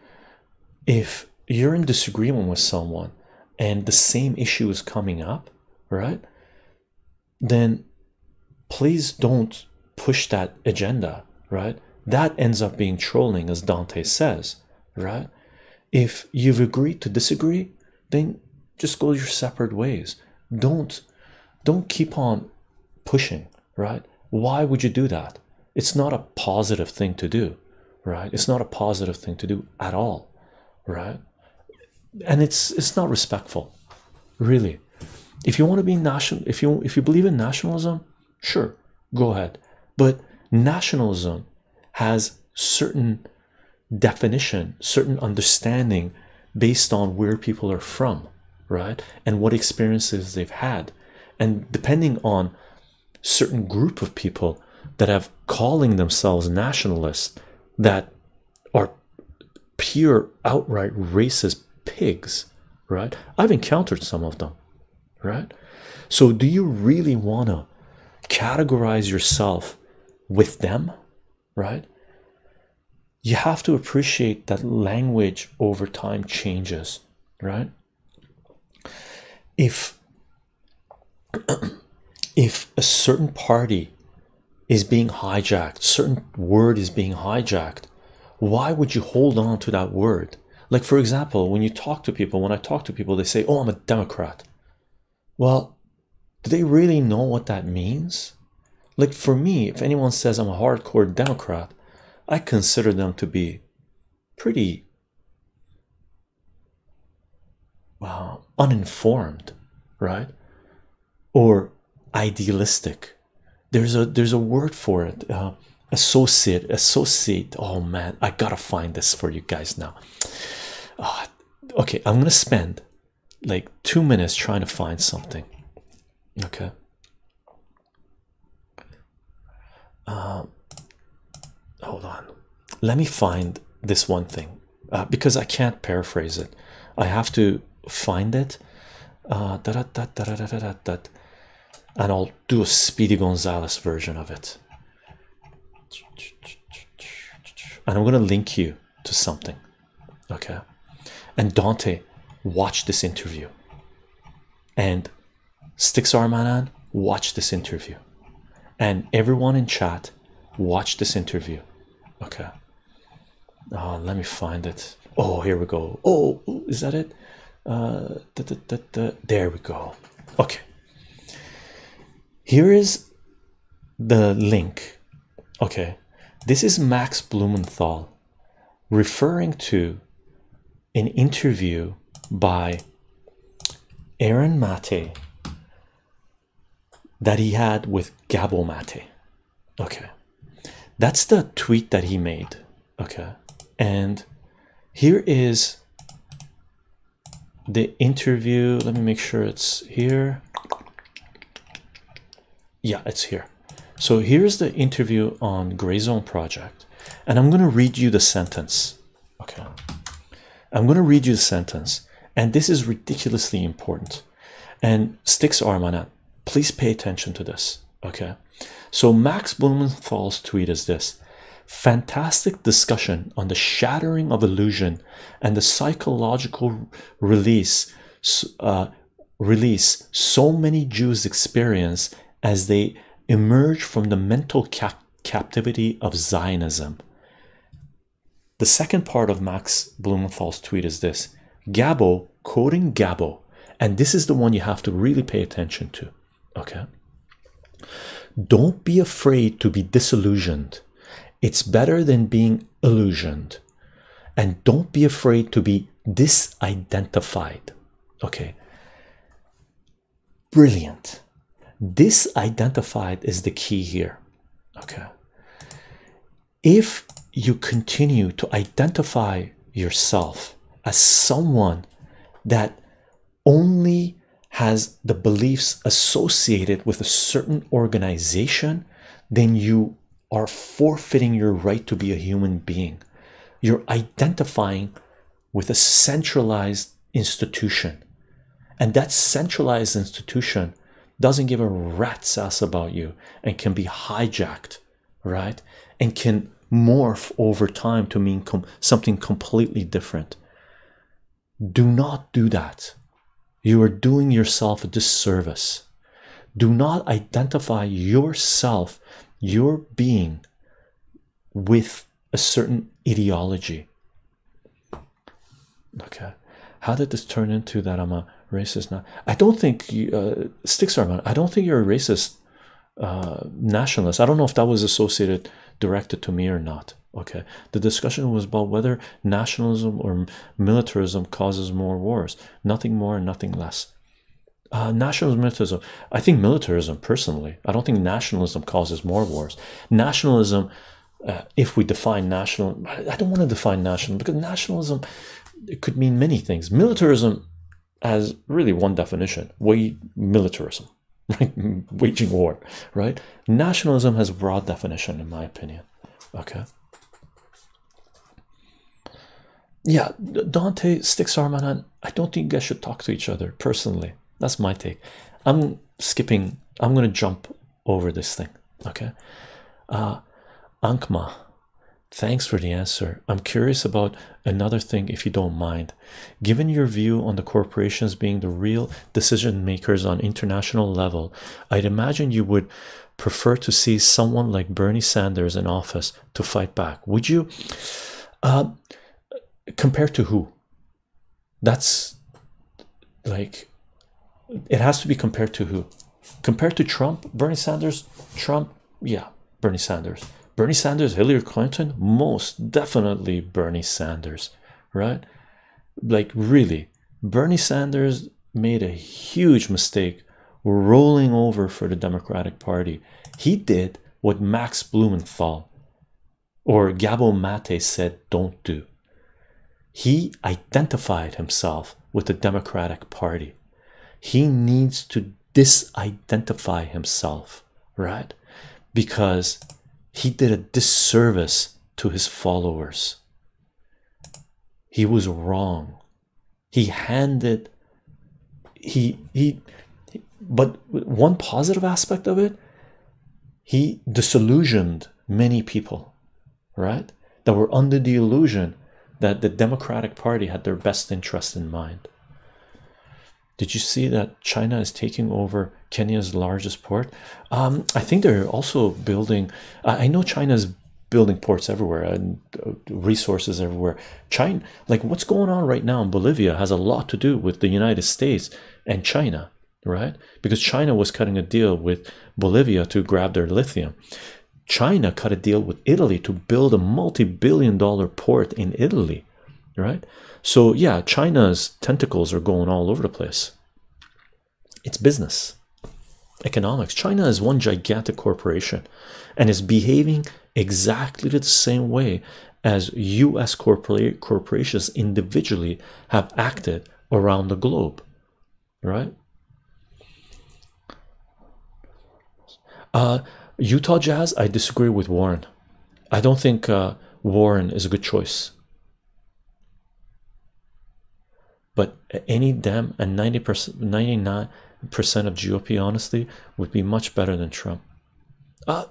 if you're in disagreement with someone and the same issue is coming up, right? Then please don't push that agenda, right? That ends up being trolling, as Dante says, right? If you've agreed to disagree, then just go your separate ways. Don't don't keep on pushing, right? Why would you do that? It's not a positive thing to do, right? It's not a positive thing to do at all, right? And it's it's not respectful, really. If you want to be national, if you if you believe in nationalism, sure, go ahead. But nationalism has certain definition, certain understanding based on where people are from, right? And what experiences they've had. And depending on certain group of people that have calling themselves nationalists that are pure outright racist pigs, right? I've encountered some of them, right? So do you really want to categorize yourself with them, right? you have to appreciate that language over time changes right if [clears throat] if a certain party is being hijacked certain word is being hijacked why would you hold on to that word? Like for example when you talk to people when i talk to people they say oh i'm a democrat. Well do they really know what that means? Like for me if anyone says i'm a hardcore democrat I consider them to be pretty uh, uninformed, right? Or idealistic. There's a there's a word for it. Uh, associate, associate. Oh man, I gotta find this for you guys now. Uh, okay, I'm gonna spend like two minutes trying to find something. Okay. Um, hold on let me find this one thing uh, because I can't paraphrase it I have to find it uh, da -da -da -da -da -da -da -da, and I'll do a Speedy Gonzalez version of it. And I'm gonna link you to something okay? And Dante watch this interview. And Sticks Armanan watch this interview. And everyone in chat watch this interview okay? Uh, let me find it. Oh here we go. Oh is that it? Uh, da, da, da, there we go. Okay here is the link. Okay. This is max blumenthal referring to an interview by aaron mate that he had with Gabor Mate. Okay. That's the tweet that he made. Okay. And here is the interview. Let me make sure it's here yeah it's here. So here's the interview on gray zone project and i'm going to read you the sentence. Okay. I'm going to read you the sentence and this is ridiculously important. And sticks armanat please pay attention to this okay? So max blumenthal's tweet is this. Fantastic discussion on the shattering of illusion and the psychological release uh, release so many Jews experience as they emerge from the mental cap captivity of Zionism. The second part of Max Blumenthal's tweet is this Gabor quoting Gabor, and this is the one you have to really pay attention to. Okay, don't be afraid to be disillusioned, it's better than being illusioned, and don't be afraid to be disidentified. Okay, brilliant disidentified is the key here. Okay. If you continue to identify yourself as someone that only has the beliefs associated with a certain organization then you are forfeiting your right to be a human being. You're identifying with a centralized institution. And that centralized institution doesn't give a rat's ass about you and can be hijacked right? And can morph over time to mean com something completely different. Do not do that. You are doing yourself a disservice. Do not identify yourself your being with a certain ideology. Okay. How did this turn into that i'm a racist now. I don't think you, uh, sticks are i don't think you're a racist uh, nationalist. I don't know if that was associated directed to me or not okay? The discussion was about whether nationalism or militarism causes more wars. Nothing more nothing less. Uh, nationalism militarism i think militarism personally i don't think nationalism causes more wars. Nationalism uh, if we define national i don't want to define national because nationalism it could mean many things. Militarism as really one definition way militarism [laughs] waging war right? Nationalism has broad definition in my opinion okay? Yeah dante sticks arman i don't think you guys should talk to each other personally. That's my take. I'm skipping i'm gonna jump over this thing okay? Uh ankma Thanks for the answer. I'm curious about another thing, if you don't mind. Given your view on the corporations being the real decision makers on international level, I'd imagine you would prefer to see someone like Bernie Sanders in office to fight back. Would you? Uh, compared to who? That's like it has to be compared to who? Compared to Trump, Bernie Sanders, Trump, yeah, Bernie Sanders Bernie Sanders, Hillary Clinton, most definitely Bernie Sanders, right? Like, really, Bernie Sanders made a huge mistake rolling over for the Democratic Party. He did what Max Blumenthal or Gabor Mate said don't do. He identified himself with the Democratic Party. He needs to disidentify himself, right? Because he did a disservice to his followers. He was wrong. He handed he he but one positive aspect of it he disillusioned many people right that were under the illusion that the democratic party had their best interest in mind did you see that China is taking over Kenya's largest port? Um, I think they're also building. I know China is building ports everywhere and uh, resources everywhere. China, like what's going on right now in Bolivia, has a lot to do with the United States and China, right? Because China was cutting a deal with Bolivia to grab their lithium. China cut a deal with Italy to build a multi-billion dollar port in Italy, right? So yeah, China's tentacles are going all over the place. It's business, economics. China is one gigantic corporation and is behaving exactly the same way as US corporate corporations individually have acted around the globe, right? Uh, Utah Jazz, I disagree with Warren. I don't think uh, Warren is a good choice. But any damn and 90%, 99% of GOP, honestly, would be much better than Trump. Uh,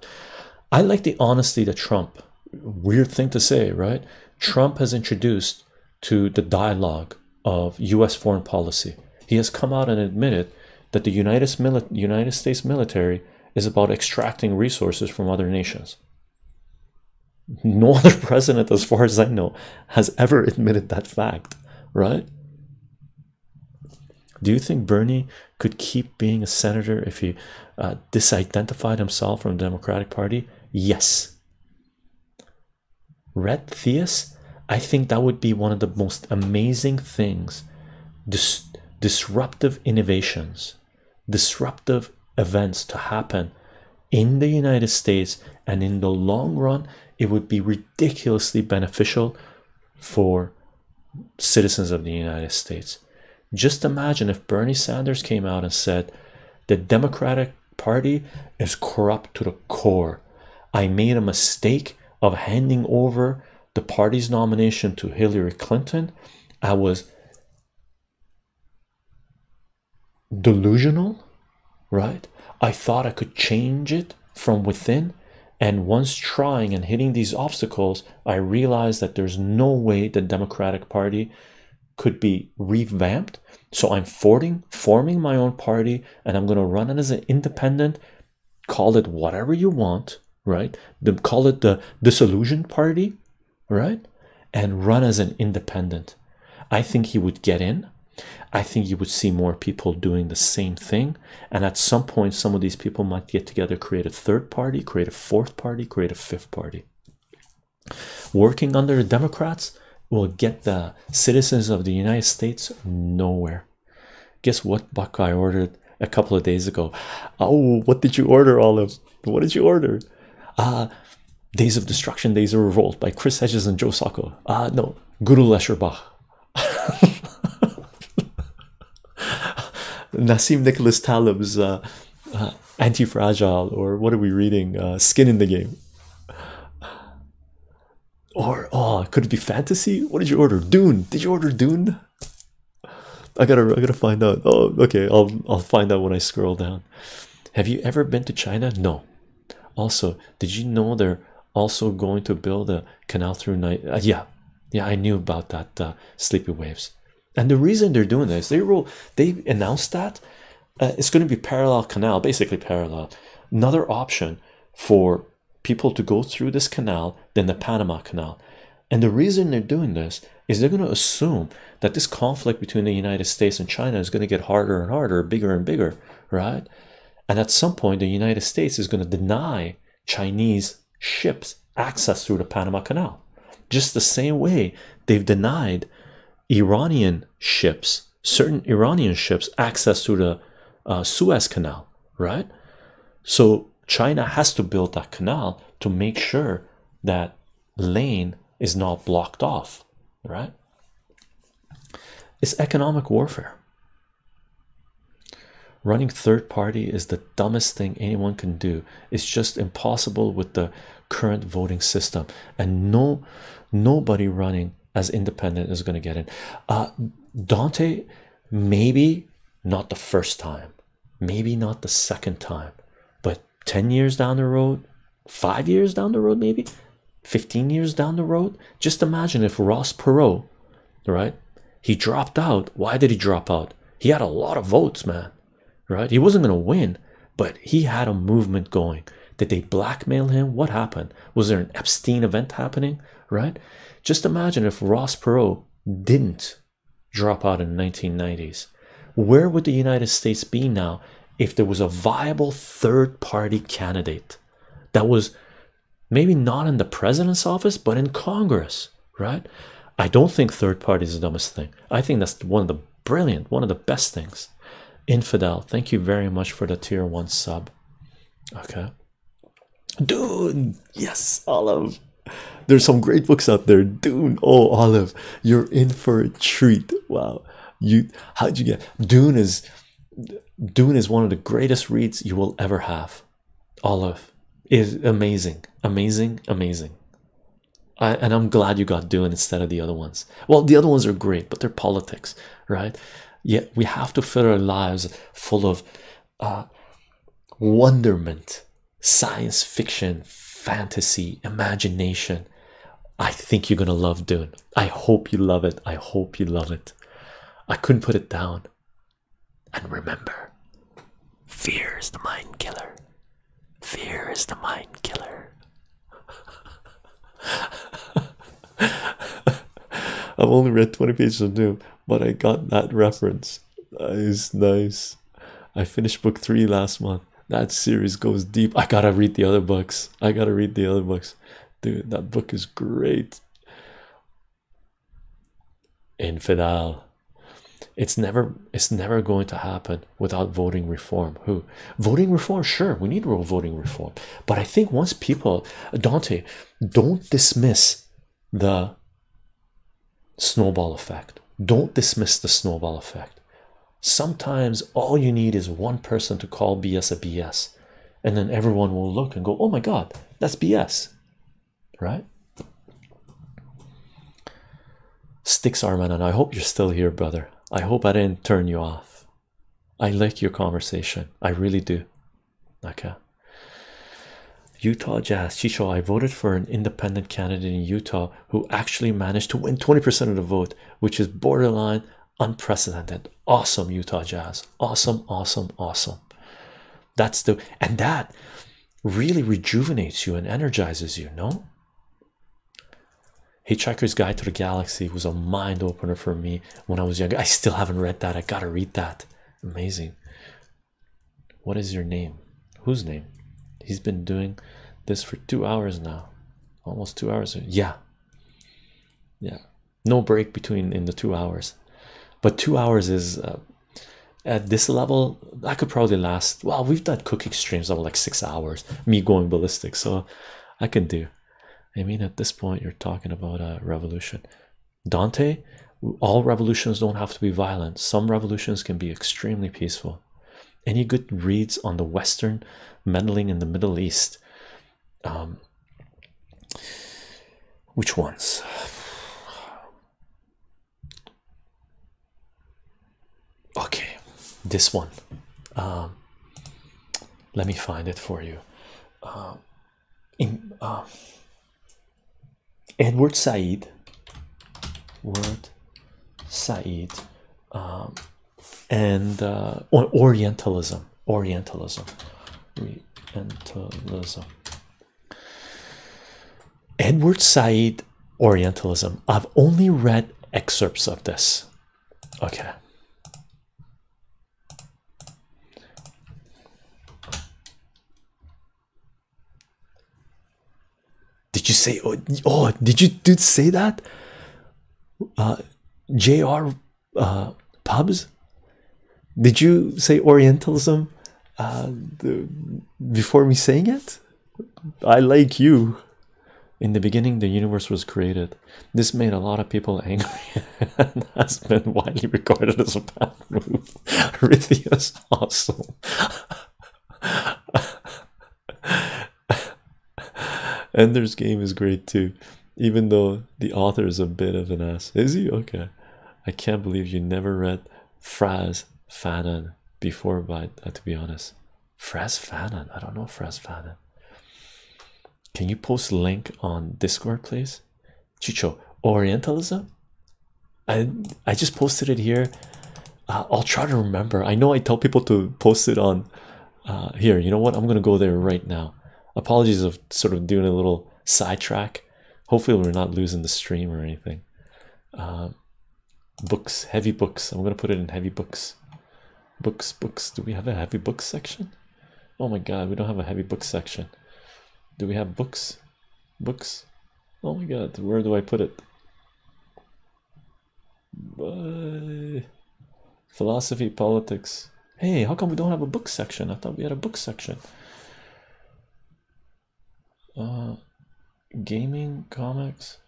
I like the honesty that Trump, weird thing to say, right? Trump has introduced to the dialogue of US foreign policy. He has come out and admitted that the United, United States military is about extracting resources from other nations. No [laughs] other president, as far as I know, has ever admitted that fact, right? Do you think Bernie could keep being a senator if he uh, disidentified himself from the Democratic Party? Yes. Red Theus, I think that would be one of the most amazing things, dis disruptive innovations, disruptive events to happen in the United States, and in the long run, it would be ridiculously beneficial for citizens of the United States. Just imagine if Bernie Sanders came out and said, The Democratic Party is corrupt to the core. I made a mistake of handing over the party's nomination to Hillary Clinton. I was delusional, right? I thought I could change it from within. And once trying and hitting these obstacles, I realized that there's no way the Democratic Party could be revamped. So I'm forming forming my own party and I'm going to run it as an independent. Call it whatever you want, right? Then call it the disillusioned party, right? And run as an independent. I think he would get in. I think you would see more people doing the same thing. And at some point, some of these people might get together, create a third party, create a fourth party, create a fifth party. Working under the Democrats, will get the citizens of the United States nowhere. Guess what Buckeye ordered a couple of days ago? Oh, what did you order, Olive? What did you order? Uh Days of Destruction, Days of Revolt by Chris Hedges and Joe Sacco. Uh no, Gödel Escher Bach. [laughs] Nassim Nicholas Taleb's uh, uh, Anti-Fragile, or what are we reading? Uh, Skin in the Game or oh could it be fantasy? What did you order? Dune. Did you order dune? I gotta i gotta find out. Oh okay i'll i'll find out when i scroll down. Have you ever been to china? No. Also did you know they're also going to build a canal through night? Uh, yeah. Yeah i knew about that uh, sleepy waves. And the reason they're doing this they roll they announced that uh, it's going to be parallel canal basically parallel. Another option for people to go through this canal than the Panama Canal. And the reason they're doing this is they're going to assume that this conflict between the United States and China is going to get harder and harder, bigger and bigger, right? And at some point, the United States is going to deny Chinese ships access through the Panama Canal, just the same way they've denied Iranian ships, certain Iranian ships, access through the uh, Suez Canal, right? So China has to build that canal to make sure that lane is not blocked off, right? It's economic warfare. Running third party is the dumbest thing anyone can do. It's just impossible with the current voting system, and no nobody running as independent is going to get in. Uh, Dante, maybe not the first time, maybe not the second time, 10 years down the road, five years down the road, maybe 15 years down the road. Just imagine if Ross Perot, right? He dropped out. Why did he drop out? He had a lot of votes, man, right? He wasn't going to win, but he had a movement going. Did they blackmail him? What happened? Was there an Epstein event happening, right? Just imagine if Ross Perot didn't drop out in the 1990s. Where would the United States be now if there was a viable third party candidate that was maybe not in the president's office but in Congress, right? I don't think third party is the dumbest thing. I think that's one of the brilliant, one of the best things. Infidel, thank you very much for the tier one sub. Okay, Dune, yes, Olive. There's some great books out there. Dune, oh Olive, you're in for a treat. Wow, you how'd you get Dune is Dune is one of the greatest reads you will ever have. Olive is amazing, amazing, amazing. I, and I'm glad you got Dune instead of the other ones. Well, the other ones are great, but they're politics, right? Yet we have to fill our lives full of uh, wonderment, science fiction, fantasy, imagination. I think you're gonna love Dune. I hope you love it. I hope you love it. I couldn't put it down. And remember, fear is the mind killer. Fear is the mind killer. [laughs] I've only read 20 pages of Dune, but I got that reference. Nice, nice. I finished book three last month. That series goes deep. I gotta read the other books. I gotta read the other books. Dude, that book is great. Infidel. It's never it's never going to happen without voting reform. Who? Voting reform, sure, we need voting reform. But I think once people Dante, don't dismiss the snowball effect. Don't dismiss the snowball effect. Sometimes all you need is one person to call BS a BS, and then everyone will look and go, Oh my god, that's BS, right? Sticks Arman, and I hope you're still here, brother. I hope I didn't turn you off. I like your conversation, I really do. Okay. Utah Jazz Chycho, I voted for an independent candidate in Utah who actually managed to win 20% of the vote, which is borderline unprecedented. Awesome, Utah Jazz. Awesome, awesome, awesome. That's the and that really rejuvenates you and energizes you, no? Hitchhiker's Guide to the Galaxy was a mind opener for me when I was young. I still haven't read that. I gotta read that. Amazing. What is your name? Whose name? He's been doing this for two hours now. Almost two hours. Yeah. Yeah. No break between in the two hours. But two hours is uh, at this level, I could probably last. Well, we've done cooking streams of like six hours, me going ballistic, so I can do. I mean, at this point, you're talking about a revolution. Dante, all revolutions don't have to be violent, some revolutions can be extremely peaceful. Any good reads on the Western meddling in the Middle East? Um, which ones? Okay, this one. Um, let me find it for you. Uh, in uh, Edward Said, word Said, um, and uh, Orientalism, Orientalism, Orientalism. Edward Said, Orientalism. I've only read excerpts of this. Okay. You say oh, oh did you did say that? Uh JR uh pubs? Did you say Orientalism uh the, before me saying it? I like you. In the beginning, the universe was created. This made a lot of people angry [laughs] and has been widely regarded as a bad move. [laughs] Rythia's awesome. [laughs] [laughs] Ender's Game is great too, even though the author is a bit of an ass. Is he? Okay. I can't believe you never read Frantz Fanon before, but uh, to be honest, Frantz Fanon. I don't know Frantz Fanon. Can you post link on Discord, please? Chycho, Orientalism. I I just posted it here. Uh, I'll try to remember. I know I tell people to post it on uh, here. You know what? I'm gonna go there right now apologies of sort of doing a little sidetrack. Hopefully we're not losing the stream or anything. Um, books heavy books. I'm gonna put it in heavy books. Books books. Do we have a heavy books section? Oh my god we don't have a heavy books section. Do we have books? Books? Oh my god where do i put it? Uh, philosophy politics. Hey how come we don't have a book section? I thought we had a book section uh, gaming comics.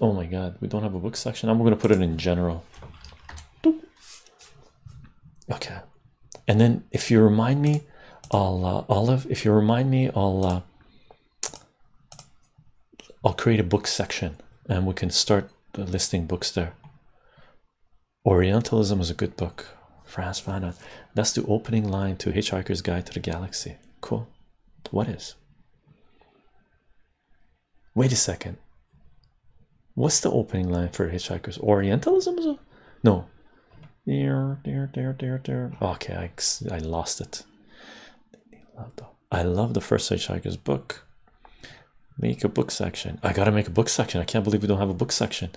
Oh my god, we don't have a book section. I'm gonna put it in general. Okay, and then if you remind me, I'll uh, Olive. If you remind me, I'll uh, I'll create a book section and we can start listing books there. Orientalism is a good book. Frantz Fanon. That's the opening line to Hitchhiker's Guide to the Galaxy. Cool. What is? Wait a second. What's the opening line for Hitchhiker's Orientalism? No. There, there, there, there, there. Okay, I, I lost it. I love the first Hitchhiker's book. Make a book section. I gotta make a book section. I can't believe we don't have a book section.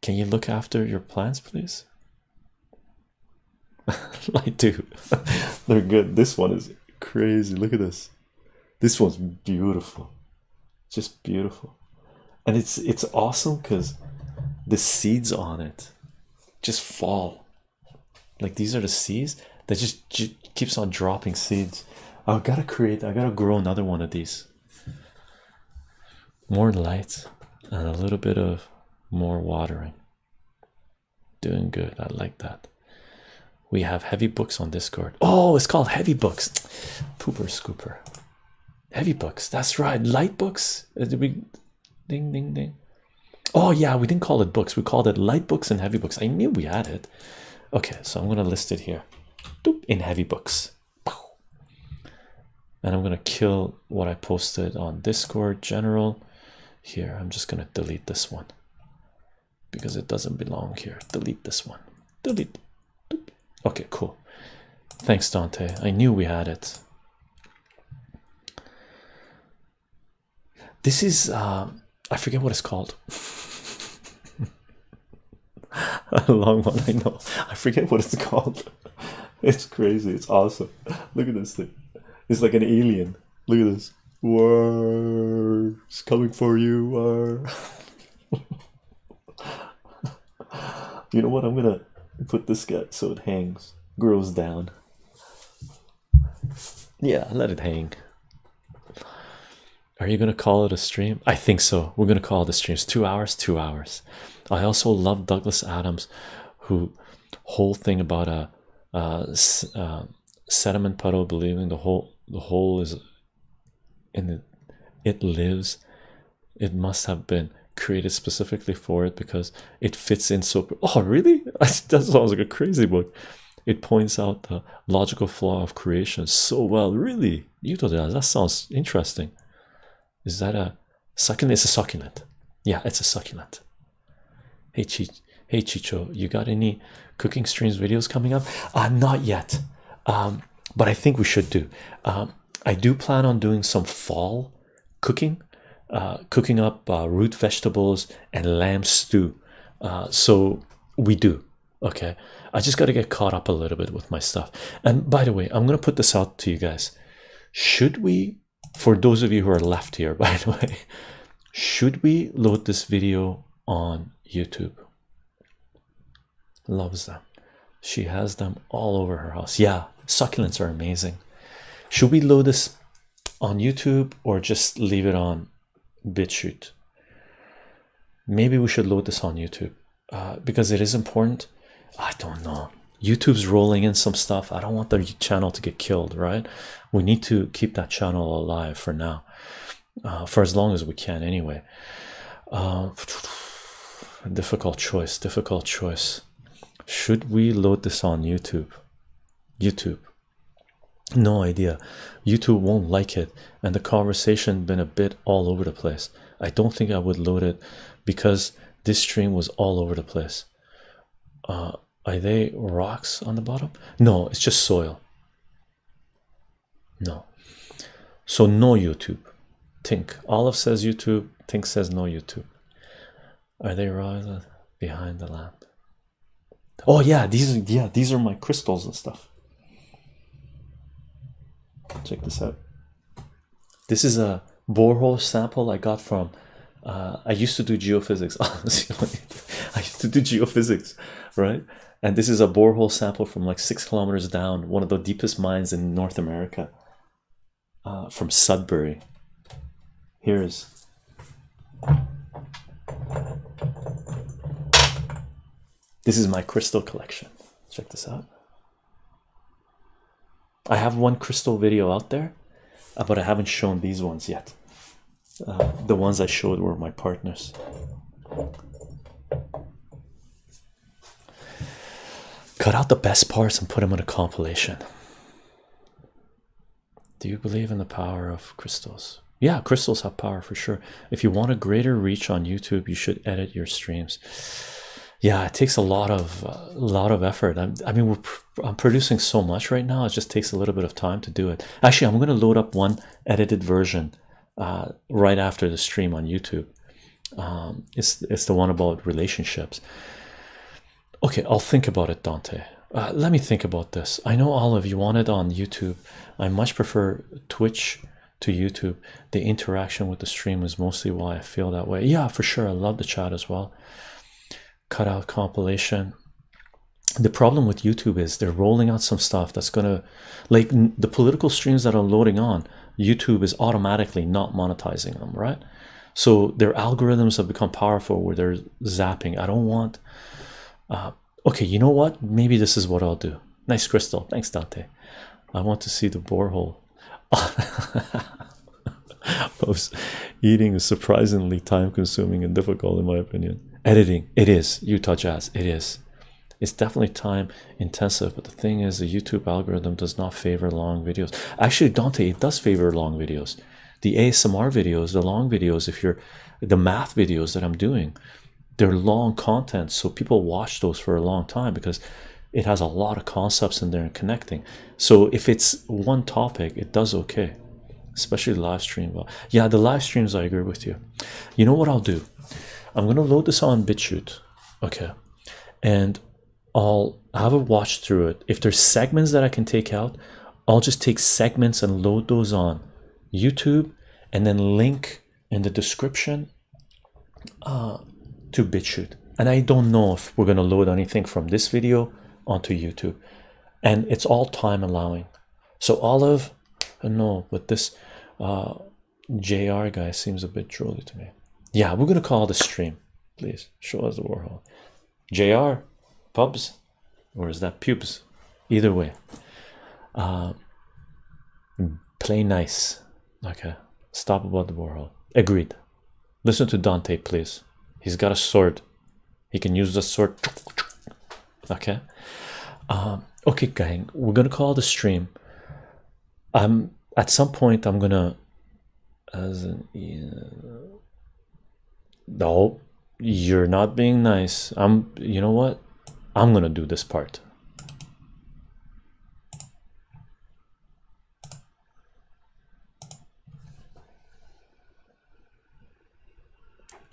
Can you look after your plants, please? [laughs] I do. [laughs] They're good. This one is crazy. Look at this. This one's beautiful. Just beautiful. And it's it's awesome because the seeds on it just fall. Like these are the seeds that just keeps on dropping seeds. I gotta create, I gotta grow another one of these. More light and a little bit of more watering. Doing good. I like that. We have heavy books on Discord. Oh, it's called heavy books. Pooper scooper. Heavy books. That's right. Light books. Uh, did we ding ding ding? Oh yeah, we didn't call it books. We called it light books and heavy books. I knew we had it. Okay, so I'm gonna list it here. In heavy books. And I'm gonna kill what I posted on Discord general. Here, I'm just gonna delete this one because it doesn't belong here. Delete this one. Delete. Okay, cool. Thanks, Dante. I knew we had it. This is uh, I forget what it's called. [laughs] a long one, I know. I forget what it's [laughs] called. It's crazy. It's awesome. Look at this thing. It's like an alien. Look at this. War it's coming for you. [laughs] You know what? I'm gonna put this guy so it hangs, grows down. Yeah, let it hang. Are you gonna call it a stream? I think so. We're gonna call it a stream. Two hours, two hours. I also love Douglas Adams, who whole thing about a, sediment puddle believing the hole the hole is in it. It lives. It must have been created specifically for it because it fits in so. Oh, really? [laughs] That sounds like a crazy book. It points out the logical flaw of creation so well. Really, you that that sounds interesting. Is that a succulent? It's a succulent. Yeah, it's a succulent. Hey Chich, hey Chycho, you got any cooking streams videos coming up? Uh, not yet. Um, but I think we should do. Um, I do plan on doing some fall cooking, uh, cooking up uh, root vegetables and lamb stew. Uh, so we do. Okay, I just got to get caught up a little bit with my stuff. And by the way, I'm gonna put this out to you guys. Should we, for those of you who are left here, [laughs] by the way, should we load this video on YouTube? Loves them. She has them all over her house. Yeah, succulents are amazing. Should we load this on YouTube or just leave it on BitChute? Maybe we should load this on YouTube uh, because it is important. I don't know. YouTube's rolling in some stuff. I don't want the channel to get killed, right? We need to keep that channel alive for now, uh, for as long as we can, anyway. Uh, [sighs] difficult choice, difficult choice. Should we load this on YouTube? YouTube. No idea. YouTube won't like it, and the conversation been a bit all over the place. I don't think I would load it because this stream was all over the place. Uh, are they rocks on the bottom? No, it's just soil. No. So no YouTube. Tink. Olive says YouTube. Tink says no YouTube. Are they rocks behind the lamp? Oh yeah, these are yeah, these are my crystals and stuff. Check this out. This is a borehole sample I got from. Uh, I used to do geophysics. [laughs] I used to do geophysics, right? And this is a borehole sample from like six kilometers down, one of the deepest mines in North America, uh, from Sudbury. Here's. This is my crystal collection. Check this out. I have one crystal video out there, uh, but I haven't shown these ones yet. Uh, the ones I showed were my partners. Cut out the best parts and put them in a compilation. Do you believe in the power of crystals? Yeah, crystals have power for sure. If you want a greater reach on YouTube, you should edit your streams. Yeah, it takes a lot of a lot of effort. I'm, I mean, we're I'm producing so much right now. It just takes a little bit of time to do it. Actually, I'm going to load up one edited version uh, right after the stream on YouTube. Um, it's it's the one about relationships. Okay, I'll think about it, Dante. Uh, let me think about this. I know all of you want it on YouTube. I much prefer Twitch to YouTube. The interaction with the stream is mostly why I feel that way. Yeah, for sure. I love the chat as well. Cut out compilation. The problem with YouTube is they're rolling out some stuff that's gonna, like the political streams that are loading on. YouTube is automatically not monetizing them, right? So their algorithms have become powerful where they're zapping. I don't want. Uh, okay, you know what? Maybe this is what I'll do. Nice crystal. Thanks, Dante. I want to see the borehole. [laughs] eating is surprisingly time consuming and difficult, in my opinion. Editing, it is. Utah Jazz, it is. It's definitely time intensive, but the thing is, the YouTube algorithm does not favor long videos. Actually, Dante, it does favor long videos. The ASMR videos, the long videos, if you're the math videos that I'm doing, they're long content, so people watch those for a long time because it has a lot of concepts in there and connecting. So if it's one topic, it does okay, especially the live stream. Well, yeah, the live streams, I agree with you. You know what I'll do? I'm gonna load this on BitChute, okay, and I'll have a watch through it. If there's segments that I can take out, I'll just take segments and load those on YouTube and then link in the description uh, to BitChute. And I don't know if we're gonna load anything from this video onto YouTube, and it's all time allowing. So Olive, no, but this uh, JR guy seems a bit trolly to me. Yeah, we're gonna call the stream. Please show us the borehole. JR, pubs, or is that pubes? Either way, uh, play nice. Okay, stop about the borehole. Agreed. Listen to Dante, please. He's got a sword. He can use the sword. Okay. Um, okay, gang. We're gonna call the stream. Um, at some point, I'm gonna. As an, uh, no, you're not being nice. I'm. You know what? I'm gonna do this part.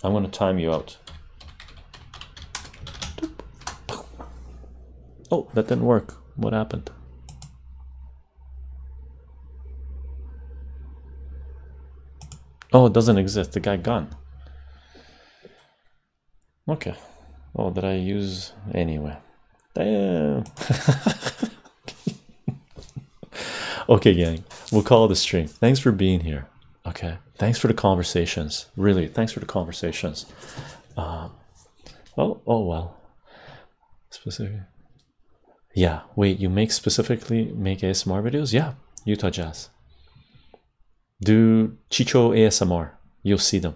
I'm going to time you out. Oh, that didn't work. What happened? Oh, it doesn't exist. The guy gone. Okay. Oh, did I use anyway? Damn. [laughs] okay, gang. We'll call a stream. Thanks for being here. Okay. Thanks for the conversations. Really thanks for the conversations. Um, oh oh well. Specific yeah. Wait you make specifically make asmr videos? Yeah. Utah jazz. Do chycho asmr you'll see them.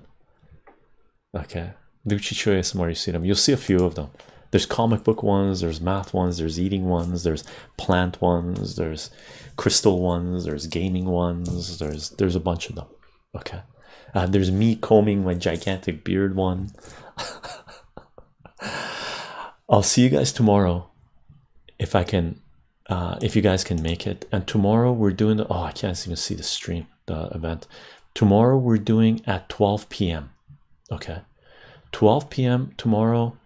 Okay. Do chycho asmr you see them. You'll see a few of them. There's comic book ones there's math ones there's eating ones there's plant ones there's crystal ones there's gaming ones there's there's a bunch of them okay. Uh, there's me combing my gigantic beard one. [laughs] I'll see you guys tomorrow if i can uh, if you guys can make it. And tomorrow we're doing the oh i can't even see the stream the event. Tomorrow we're doing at 12 p.m okay. 12 p.m tomorrow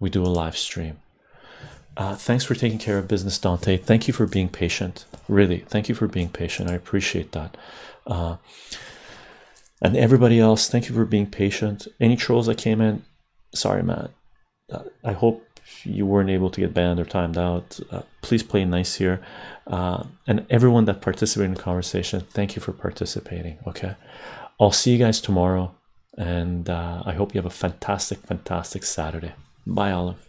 we do a live stream. Uh, thanks for taking care of business dante. Thank you for being patient. Really thank you for being patient. I appreciate that. Uh, and everybody else thank you for being patient. Any trolls that came in sorry man i hope you weren't able to get banned or timed out. Uh, please play nice here. Uh, and everyone that participated in the conversation thank you for participating okay? I'll see you guys tomorrow and uh, i hope you have a fantastic fantastic saturday. Bye olive